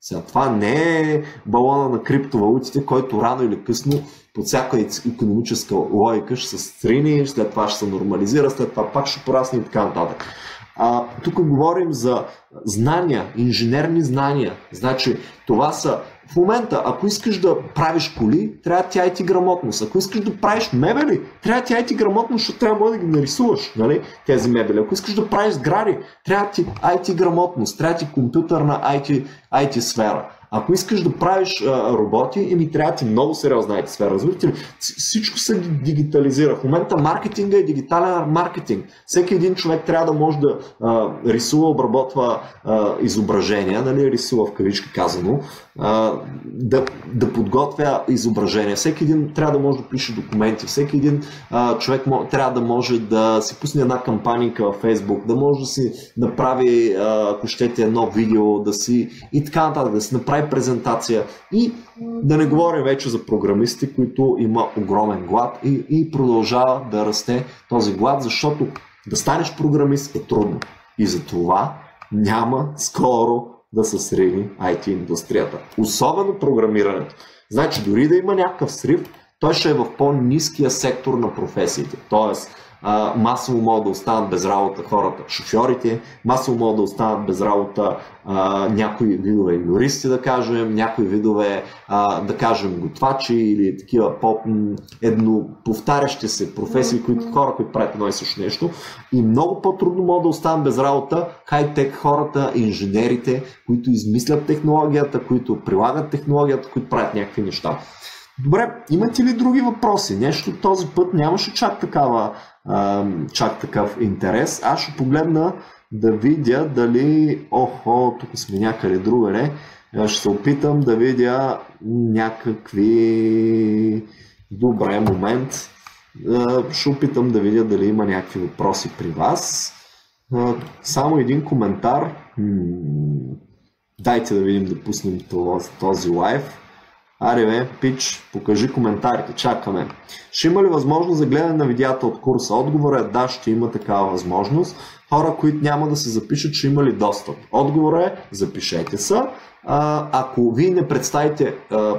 A: Сега, това не е балона на криптовалутите, който рано или късно по всяка економическа логика ще се стрини, след това ще се нормализира, след това пак ще порасне и така нататък. А, тук говорим за знания, инженерни знания. Значи, това са в момента, ако искаш да правиш коли, трябва ти IT грамотност. Ако искаш да правиш мебели, трябва ти IT грамотност, защото трябва да ги нарисуваш нали, тези мебели. Ако искаш да правиш сгради, трябва ти IT грамотност, трябва ти компютърна IT, IT сфера. Ако искаш да правиш а, роботи, еми трябва ти много сериозна IT сфера. Разбирате ли? Всичко се дигитализира. В момента маркетинга е дигитален маркетинг. Всеки един човек трябва да може да а, рисува, обработва а, изображения, нали, рисува в кавички казано, а, да, да подготвя изображения. Всеки един трябва да може да пише документи. Всеки един а, човек трябва да може да си пусне една кампанийка във Facebook, да може да си направи, ако щете, едно видео, да си и така нататък, да си направи прави презентация и да не говорим вече за програмисти, които има огромен глад и, и продължава да расте този глад, защото да станеш програмист е трудно. И за това няма скоро да се срини IT индустрията. Особено програмирането. Значи дори да има някакъв срив, той ще е в по-низкия сектор на професиите. Тоест, а, масово могат да останат без работа хората, шофьорите, масово могат да останат без работа а, някои видове юристи, да кажем, някои видове, а, да кажем, готвачи или такива по-едно повтарящи се професии, които хора, които правят едно и също нещо. И много по-трудно могат да останат без работа хай-тек хората, инженерите, които измислят технологията, които прилагат технологията, които правят някакви неща. Добре, имате ли други въпроси? Нещо този път нямаше чак, такава, чак такъв интерес. Аз ще погледна да видя дали... Охо, тук сме някъде другаде. Ще се опитам да видя някакви... Добре, момент. Ще опитам да видя дали има някакви въпроси при вас. Само един коментар. Дайте да видим да пуснем този лайв. Аре пич, покажи коментарите, чакаме. Ще има ли възможност за гледане на видеята от курса? Отговорът е да, ще има такава възможност. Хора, които няма да се запишат, ще има ли достъп? Отговорът е запишете се. Ако вие не представите а,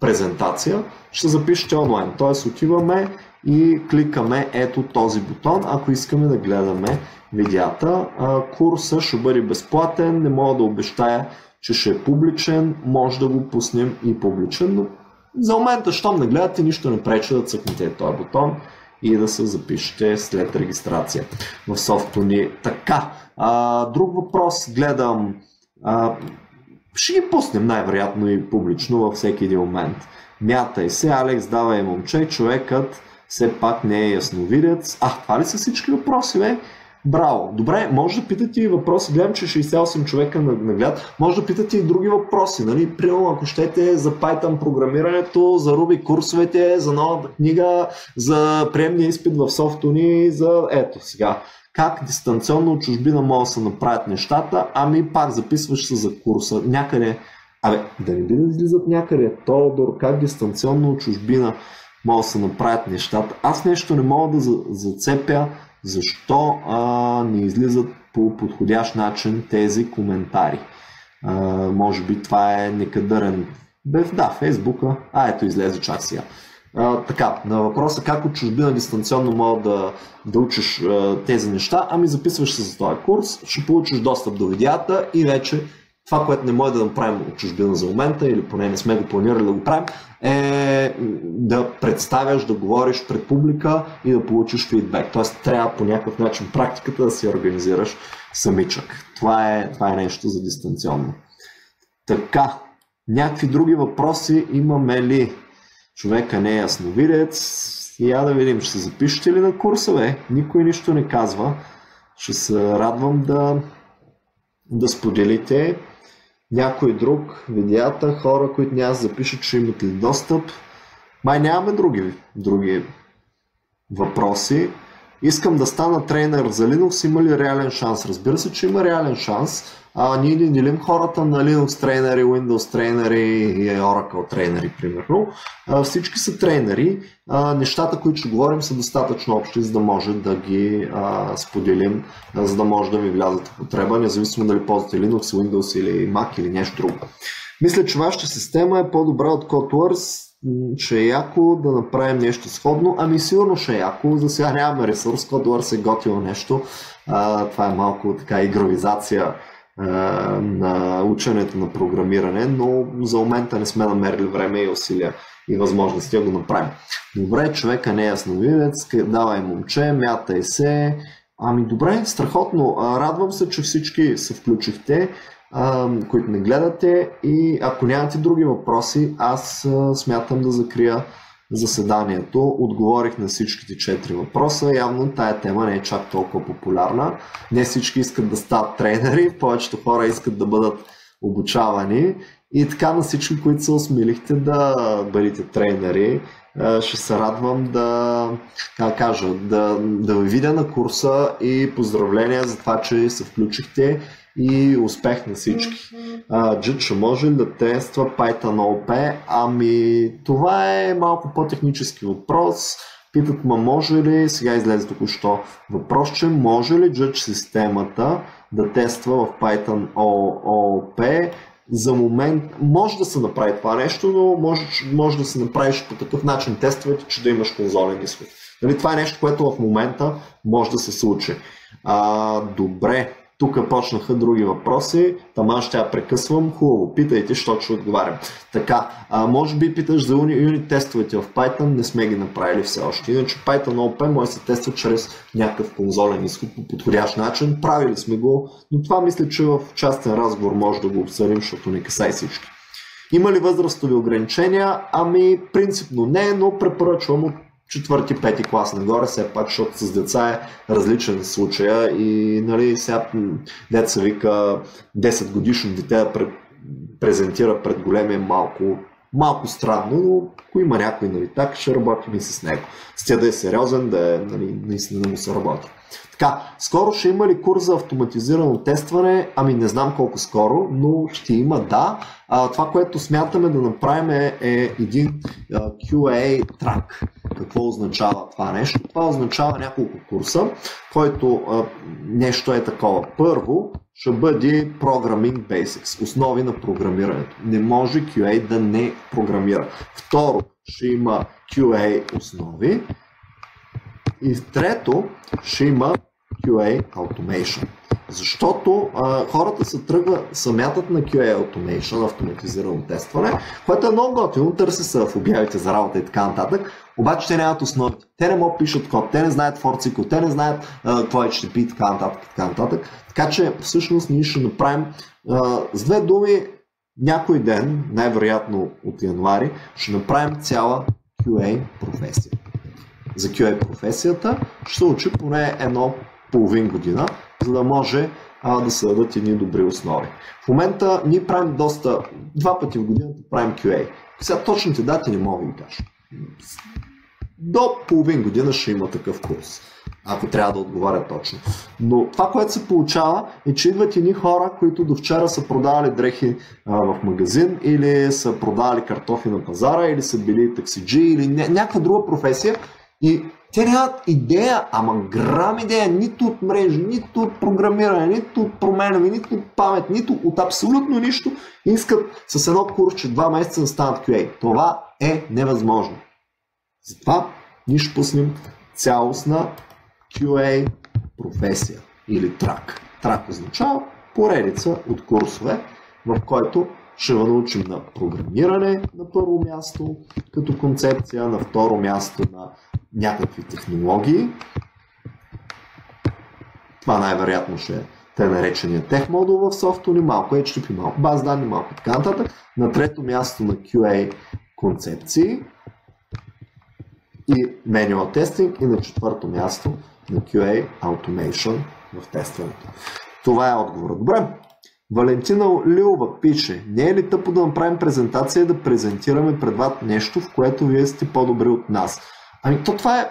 A: презентация, ще запишете онлайн. Тоест отиваме и кликаме ето този бутон, ако искаме да гледаме видеята. А, курса ще бъде безплатен, не мога да обещая че ще е публичен, може да го пуснем и публичен, но за момента, щом не гледате, нищо не пречи да цъкнете този бутон и да се запишете след регистрация в софто ни. Така, а, друг въпрос гледам. А, ще ги пуснем най-вероятно и публично във всеки един момент. Мятай се, Алекс, давай момче, човекът все пак не е ясновидец. А, това ли са всички въпроси, бе? Браво! Добре, може да питате и въпроси. Гледам, че 68 човека нагледат. Може да питате и други въпроси. Нали? Примерно, ако щете за Python програмирането, за Ruby курсовете, за новата книга, за приемния изпит в софтуни, за ето сега. Как дистанционно от чужбина могат да се направят нещата, ами пак записваш се за курса някъде. Абе, да не би да излизат някъде. Тодор, как дистанционно от чужбина могат да се направят нещата. Аз нещо не мога да зацепя защо а, не излизат по подходящ начин тези коментари. А, може би това е некадърен. Бе, да, Фейсбука. А, ето излезе чак сега. А, така, на въпроса как от чужбина дистанционно мога да, да учиш а, тези неща, ами записваш се за този курс, ще получиш достъп до видеята и вече това, което не може да направим от чужбина за момента, или поне не сме го планирали да го правим, е да представяш, да говориш пред публика и да получиш фидбек. Тоест трябва по някакъв начин практиката да си организираш самичък. Това е, това е нещо за дистанционно. Така, някакви други въпроси имаме ли? Човека не е ясновидец. Я да видим, ще се запишете ли на курса, бе? Никой нищо не казва. Ще се радвам да, да споделите някой друг, видеята, хора, които няма запишат, че имат ли достъп. Май нямаме други, други въпроси. Искам да стана тренер за Linux, има ли реален шанс? Разбира се, че има реален шанс. А, ние не делим хората на Linux тренери, Windows тренери и Oracle тренери, примерно. А, всички са тренери. А, нещата, които ще говорим, са достатъчно общи, за да може да ги а, споделим, а, за да може да ви влязат в потреба, независимо дали ползвате Linux, Windows или Mac или нещо друго. Мисля, че вашата система е по-добра от CodeWars, ще е яко да направим нещо сходно. Ами сигурно ще е яко. За сега нямаме ресурс. CodeWars е готино нещо. А, това е малко така игровизация на ученето на програмиране, но за момента не сме намерили време и усилия и възможности да го направим. Добре, човека не е ясновидец, давай момче, мятай се. Ами добре, страхотно. Радвам се, че всички се включихте, които не гледате и ако нямате други въпроси, аз смятам да закрия заседанието. Отговорих на всичките четири въпроса. Явно тая тема не е чак толкова популярна. Не всички искат да стават тренери, повечето хора искат да бъдат обучавани. И така на всички, които се осмилихте да бъдете тренери, ще се радвам да, как кажа, да, да ви видя на курса и поздравления за това, че се включихте и успех на всички. Джит ще може да тества Python OP? Ами това е малко по-технически въпрос. Питат ма може ли, сега излезе току-що въпрос, че може ли Judge системата да тества в Python OOP? За момент може да се направи това нещо, но може, може да се направиш по такъв начин тестовете, че да имаш конзолен изход. Нали, това е нещо, което в момента може да се случи. А, добре, тук почнаха други въпроси. Тама ще я прекъсвам. Хубаво, питайте, защото ще отговарям. Така, а, може би питаш за юнит тестовете в Python, не сме ги направили все още. Иначе Python OP може да се тества чрез някакъв конзолен изход по подходящ начин. Правили сме го, но това мисля, че в частен разговор може да го обсъдим, защото не касай всички. Има ли възрастови ограничения? Ами, принципно не, но препоръчвам от четвърти, пети клас нагоре, все пак, защото с деца е различен случая и нали, сега деца вика 10 годишно дете да презентира пред големия малко, малко странно, но ако има някой нали, так, ще работим и с него. С тя да е сериозен, да е, нали, наистина да му се работи. Така, скоро ще има ли курс за автоматизирано тестване? Ами не знам колко скоро, но ще има, да. А, това, което смятаме да направим е, е един а, QA трак. Какво означава това нещо? Това означава няколко курса, който а, нещо е такова. Първо, ще бъде Programming Basics, основи на програмирането. Не може QA да не програмира. Второ, ще има QA основи. И трето, ще има QA Automation. Защото а, хората се тръгва, самятът на QA Automation, автоматизирано тестване, което е много готино, търси се в обявите за работа и така нататък, обаче те нямат основите. Те не могат пишат код, те не знаят for те не знаят а, какво е HTTP и така нататък, така нататък. Така че всъщност ние ще направим а, с две думи някой ден, най-вероятно от януари, ще направим цяла QA професия. За QA професията ще се учи поне едно половин година, за да може а, да се дадат едни добри основи. В момента ние правим доста, два пъти в годината правим QA. Сега точните дати не мога да ви кажа. До половин година ще има такъв курс, ако трябва да отговаря точно. Но това, което се получава е, че идват едни хора, които до вчера са продавали дрехи а, в магазин или са продавали картофи на пазара или са били таксиджи или някаква друга професия и те нямат идея, ама грам идея, нито от мрежа, нито от програмиране, нито от променами, нито от памет, нито от абсолютно нищо. Искат с едно курсче два месеца да станат QA. Това е невъзможно. Затова ние ще пуснем цялостна QA професия или трак. Трак означава поредица от курсове, в който ще научим на програмиране на първо място като концепция, на второ място на някакви технологии. Това най-вероятно ще е те наречения тех модул в софтуни, малко HTTP, малко баз данни, малко така нататък. На трето място на QA концепции и manual testing и на четвърто място на QA automation в тестването. Това е отговорът. Добре, Валентина Лилова пише, не е ли тъпо да направим презентация и да презентираме пред вас нещо, в което вие сте по-добри от нас? Ами то това е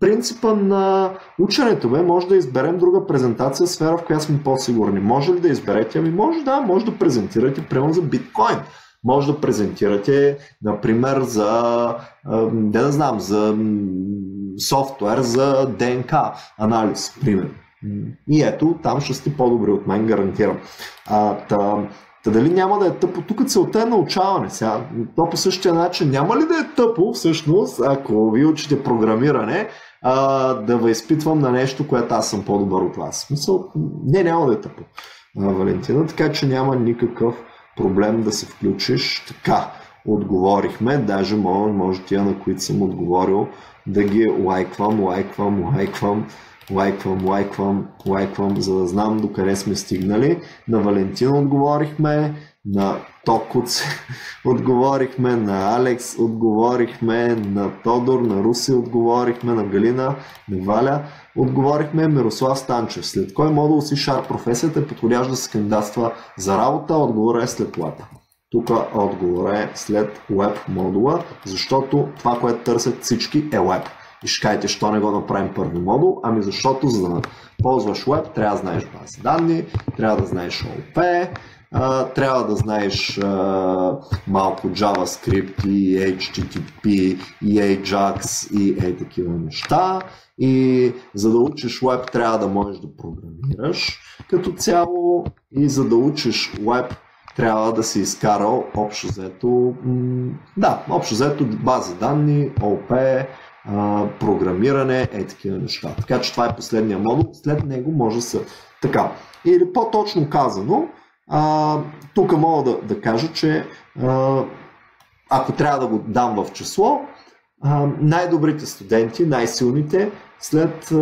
A: принципа на ученето. Бе. Може да изберем друга презентация, сфера, в която сме по-сигурни. Може ли да изберете? Ами може да, може да презентирате прямо за биткоин. Може да презентирате, например, за, не да знам, за софтуер за ДНК анализ, примерно. И ето, там ще сте по-добри от мен, гарантирам. А, та, та дали няма да е тъпо? Тук целта е научаване. Сега, то по същия начин няма ли да е тъпо, всъщност, ако ви учите програмиране, а, да ви изпитвам на нещо, което аз съм по-добър от вас. Смисъл, не, няма да е тъпо, а, Валентина, така че няма никакъв проблем да се включиш. Така, отговорихме, даже може, може тия, на които съм отговорил, да ги лайквам, лайквам, лайквам лайквам, лайквам, лайквам, за да знам докъде сме стигнали. На Валентина отговорихме, на Токоц отговорихме, на Алекс отговорихме, на Тодор, на Руси отговорихме, на Галина, на Валя отговорихме, Мирослав Станчев. След кой модул си шар професията е подходящ да се кандидатства за работа? Отговорът е след плата. Тук отговорът е след веб модула, защото това, което търсят всички е веб. И ще кажете, що не го направим първи модул? Ами защото за да ползваш веб, трябва да знаеш бази данни, трябва да знаеш OP, трябва да знаеш малко JavaScript и HTTP и Ajax и е такива неща. И за да учиш веб, трябва да можеш да програмираш като цяло. И за да учиш веб, трябва да си изкарал общо взето, да, общо взето бази данни, OP, програмиране, е такива неща. Така че това е последния модул. След него може да се... Така. Или по-точно казано, а, тук мога да, да кажа, че а, ако трябва да го дам в число, а, най-добрите студенти, най-силните, след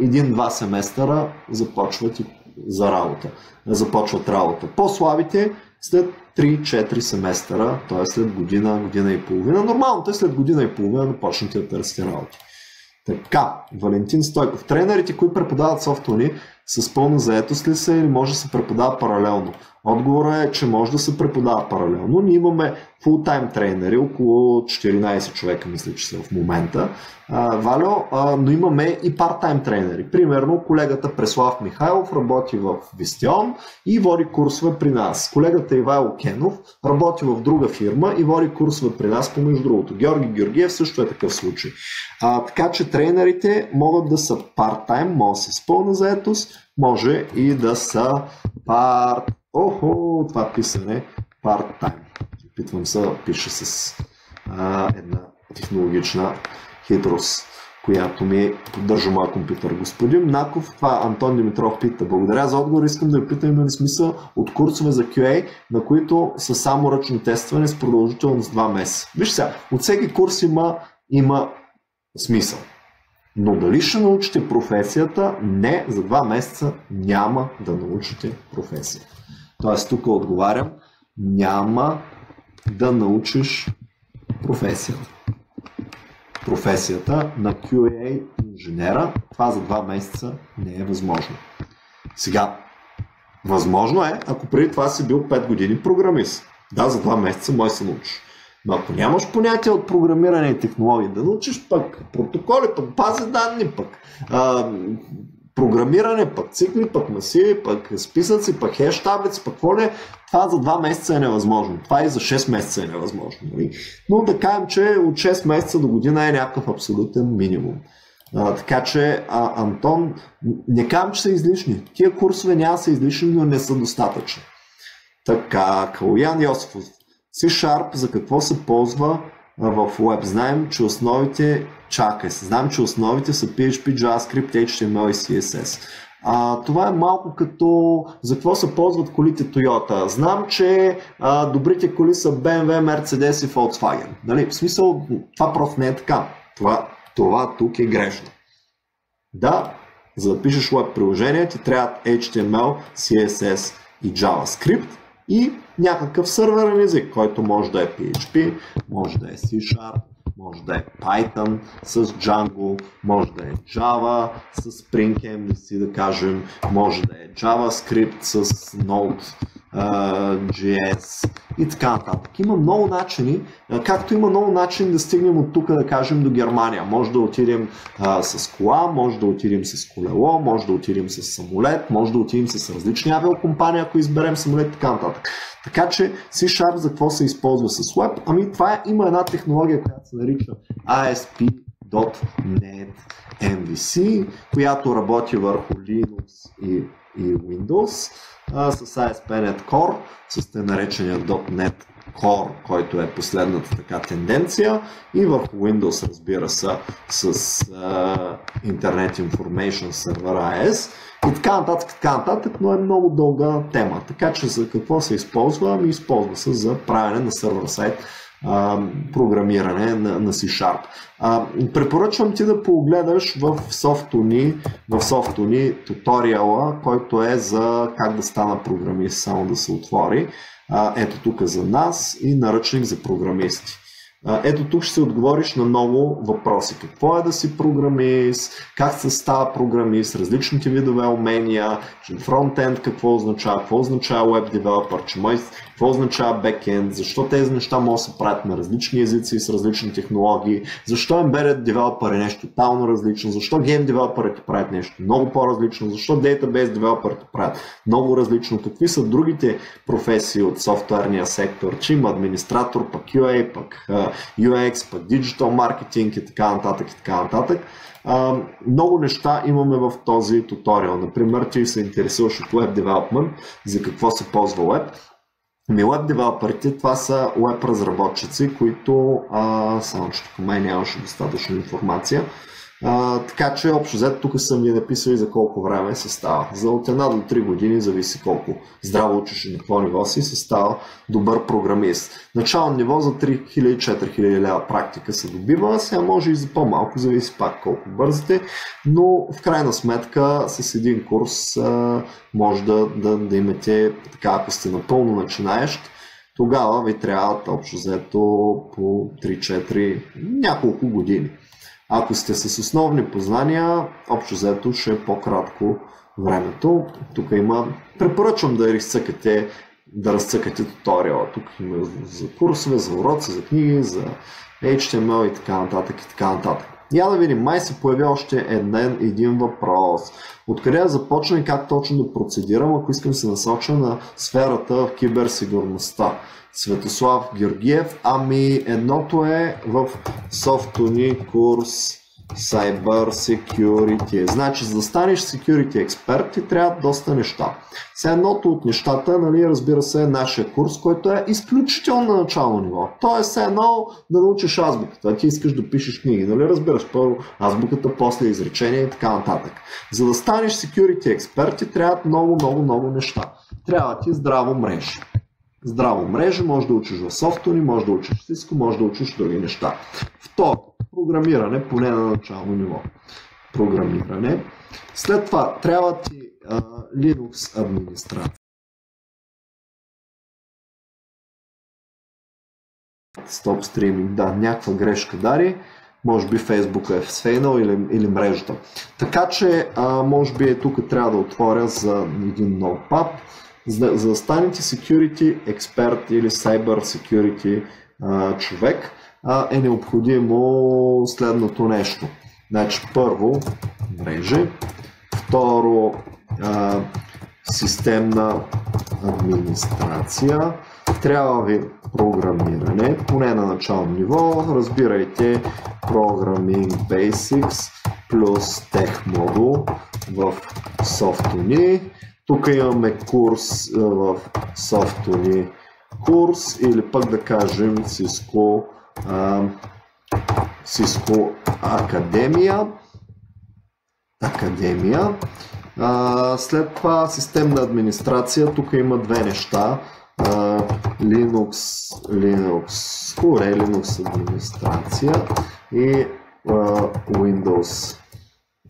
A: един-два семестъра започват и за работа. Започват работа. По-слабите след 3-4 семестъра, т.е. след година, година и половина. Нормалното е след година и половина да почнете да търсите работа. Така, Валентин Стойков. Тренерите, които преподават софтуни, с пълна заетост ли са или може да се преподава паралелно? Отговорът е, че може да се преподава паралелно. Ние имаме фултайм тренери, около 14 човека, мисля, че са в момента. А, Валио, а, но имаме и парт-тайм тренери. Примерно, колегата Преслав Михайлов работи в Вистион и води курсове при нас. Колегата Ивайло Кенов работи в друга фирма и води курсове при нас, помежду другото. Георги Георгиев също е такъв случай. А, така че тренерите могат да са парт-тайм, може да са с пълна заетост, може и да са парт Охо, това писане part-time. Опитвам се да пиша с а, една технологична хитрост, която ми поддържа моя компютър. Господин Наков, това Антон Димитров пита. Благодаря за отговор. Искам да ви питам има ли смисъл от курсове за QA, на които са само ръчно тестване с продължителност 2 месеца. Виж сега, от всеки курс има, има смисъл. Но дали ще научите професията? Не, за два месеца няма да научите професията. Тоест тук отговарям, няма да научиш професията. Професията на QA инженера, това за два месеца не е възможно. Сега, възможно е, ако преди това си бил 5 години програмист. Да, за два месеца може се научиш. Но ако нямаш понятие от програмиране и технологии, да научиш пък протоколи, пък бази данни, пък програмиране, пък цикли, пък масиви, пък списъци, пък хеш пък какво ли, това за 2 месеца е невъзможно. Това и за 6 месеца е невъзможно. Нали? Но да кажем, че от 6 месеца до година е някакъв абсолютен минимум. А, така че, а, Антон, не казвам, че са излишни. Тия курсове няма са излишни, но не са достатъчни. Така, Калуян Йосифов. C-Sharp за какво се ползва в Web? Знаем, че основите чакай се. Знам, че основите са PHP, JavaScript, HTML и CSS. А, това е малко като за какво се ползват колите Toyota. Знам, че а, добрите коли са BMW, Mercedes и Volkswagen. Нали? В смисъл, това просто не е така. Това, това тук е грешно. Да, за да пишеш веб приложение, ти трябва HTML, CSS и JavaScript и някакъв сървърен език, който може да е PHP, може да е C-Sharp, може да е Python с Django, може да е Java с Spring MVC, да кажем, може да е JavaScript с Node, JS и така нататък. Има много начини, както има много начини да стигнем от тук, да кажем, до Германия. Може да отидем а, с кола, може да отидем с колело, може да отидем с самолет, може да отидем с различни авиокомпании, ако изберем самолет и така нататък. Така че C-Sharp за какво се използва с Web? Ами това е, има една технология, която се нарича ASP.NET MVC, която работи върху Linux и, и Windows а, с ASP.NET Core, с те наречения .NET Core, който е последната така тенденция и върху Windows разбира се с uh, Internet Information Server AS и така нататък, така нататък, но е много дълга тема. Така че за какво се използва? Ами използва се за правене на сервер сайт програмиране на, на C-Sharp. А, препоръчвам ти да погледаш в софтуни, в софтуни туториала, който е за как да стана програмист, само да се отвори. А, ето тук за нас и наръчник за програмисти. Ето тук ще се отговориш на много въпроси. Какво е да си програмист, как се става програмист, различните видове умения, фронтенд какво означава, какво означава web developer, че какво означава бекенд, защо тези неща могат да се правят на различни езици с различни технологии, защо embedded developer е нещо тотално различно, защо game developer ти правят нещо много по-различно, защо database developer правят много различно, какви са другите професии от софтуерния сектор, че има администратор, пък QA, пък UX, пък Digital Marketing и така нататък и така нататък. А, много неща имаме в този туториал. Например, ти се интересуваш от Web Development, за какво се ползва Web. Ми веб девелоперите, това са веб разработчици, които, а, само че тук май нямаше достатъчно информация, а, така че общо взето тук съм ви написали за колко време се става. За от една до 3 години зависи колко здраво учиш и на какво ниво си, се става добър програмист. Начално ниво за 3000-4000 лева практика се добива, сега може и за по-малко, зависи пак колко бързате, но в крайна сметка с един курс а, може да, да, да имате, така ако сте напълно начинаещ, тогава ви трябват общо взето по 3-4 няколко години. Ако сте с основни познания, общо взето ще е по-кратко времето. Тук има, препоръчвам да разцъкате, да разцъкате туториала. Тук има за курсове, за уроци, за книги, за HTML и така нататък и така нататък. Я да видим, май се появи още един, един въпрос. Откъде да започна и как точно да процедирам, ако искам се насоча на сферата в киберсигурността? Светослав Георгиев. Ами едното е в софтуни курс Cyber Security. Значи, за да станеш security експерт, ти трябва доста неща. Сега едното от нещата, нали, разбира се, е нашия курс, който е изключително на начално ниво. Тоест, е едно да научиш азбуката. Ти искаш да пишеш книги, нали, разбираш първо азбуката, после изречение и така нататък. За да станеш security експерт, ти трябва много, много, много неща. Трябва ти здраво мрежа здраво мрежа, може да учиш в софтуни, може да учиш в Cisco, може да учиш други неща. Второ, програмиране, поне на начално ниво. Програмиране. След това трябва ти а, Linux администрация. Стоп стриминг, да, някаква грешка дари. Може би Facebook е сфейнал или, или мрежата. Така че, а, може би е тук трябва да отворя за един нов пап за, за да станете security експерт или cyber security а, човек, а, е необходимо следното нещо. Значи, първо, мрежи, второ, а, системна администрация, трябва ви програмиране, поне на начално ниво, разбирайте Programming Basics плюс Tech модул в Softuni тук имаме курс в софтуни курс или пък да кажем Cisco, а, Cisco Академия. Академия. А, след това системна администрация. Тук има две неща. А, Linux, Linux, Core Linux администрация и а, Windows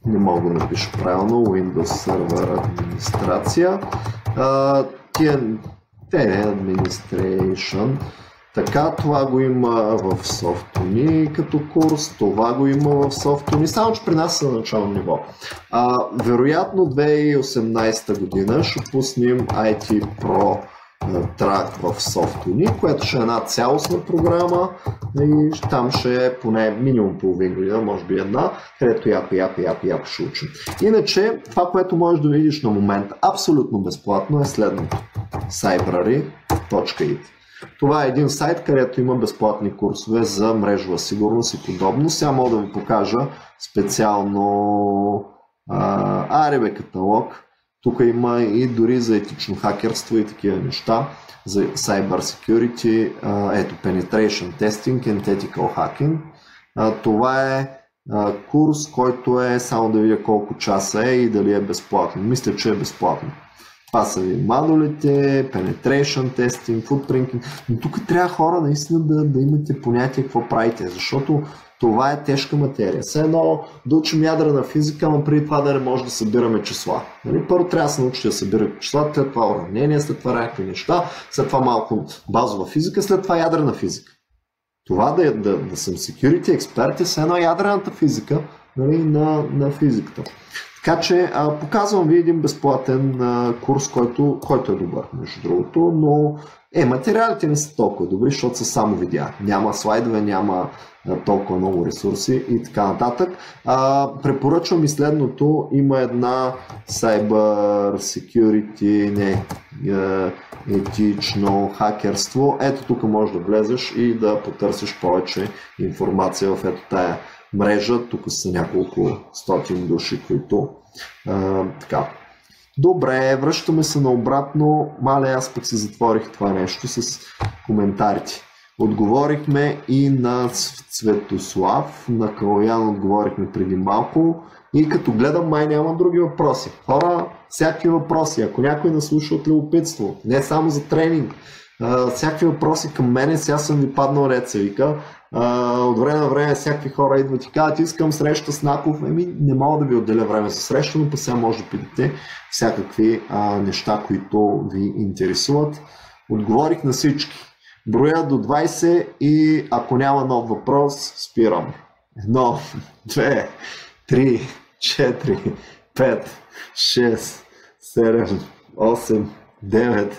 A: не мога да напиша правилно, Windows Server администрация. Uh, те е Administration. Така, това го има в Softuni като курс, това го има в Softuni, само че при нас са на начално ниво. А, вероятно 2018 година ще пуснем IT Pro трак в Softuni, което ще е една цялостна програма и там ще е поне минимум половин година, може би една, където яко, яко, яко, яко ще учим. Иначе, това, което можеш да видиш на момента абсолютно безплатно е следното. Cybrary.it това е един сайт, където има безплатни курсове за мрежова сигурност и подобно. Сега мога да ви покажа специално Аребе каталог, тук има и дори за етично хакерство и такива неща, за cyber security, ето penetration testing ethical hacking. Това е курс, който е само да видя колко часа е и дали е безплатно. Мисля, че е безплатно. Това са ви мадулите, penetration testing, footprinting. Но тук трябва хора наистина да, да имате понятие какво правите, защото това е тежка материя. Все едно да учим ядрена физика, но преди това да не може да събираме числа. Нали? Първо трябва да се научите да събирате числа, след това уравнения, след това някакви неща, след това малко базова физика, след това ядрена физика. Това да, да, да съм security експерт е все едно ядрената физика нали, на, на физиката. Така че а, показвам ви един безплатен а, курс, който, който е добър, между другото, но е, материалите не са толкова добри, защото са само видеа. Няма слайдове, няма а, толкова много ресурси и така нататък. А, препоръчвам и следното. Има една cyber security, не, етично хакерство. Ето тук можеш да влезеш и да потърсиш повече информация в ето тая мрежа. Тук са няколко стотин души, които а, така, Добре, връщаме се наобратно. Мале, аз пък си затворих това нещо с коментарите. Отговорихме и на Цветослав, на Калоян отговорихме преди малко. И като гледам, май няма други въпроси. Хора, всякакви въпроси. Ако някой не слуша от любопитство, не само за тренинг, а, всякакви въпроси към мене, сега съм ви паднал ред, се вика. От време на време всякакви хора идват и казват, искам среща с Наков. Еми, не мога да ви отделя време за среща, но сега може да питате всякакви а, неща, които ви интересуват. Отговорих на всички. Броя до 20 и ако няма нов въпрос, спирам. Едно, две, три, 4, 5, 6, 7, 8, 9,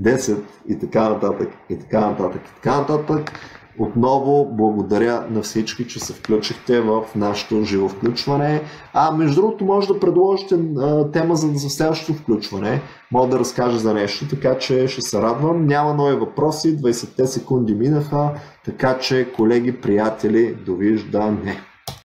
A: 10 и така нататък, и така нататък, и така нататък. Отново благодаря на всички, че се включихте в нашето живо включване. А между другото, може да предложите тема за, за следващото включване. Мога да разкажа за нещо, така че ще се радвам. Няма нови въпроси, 20 секунди минаха, така че колеги, приятели, довиждане.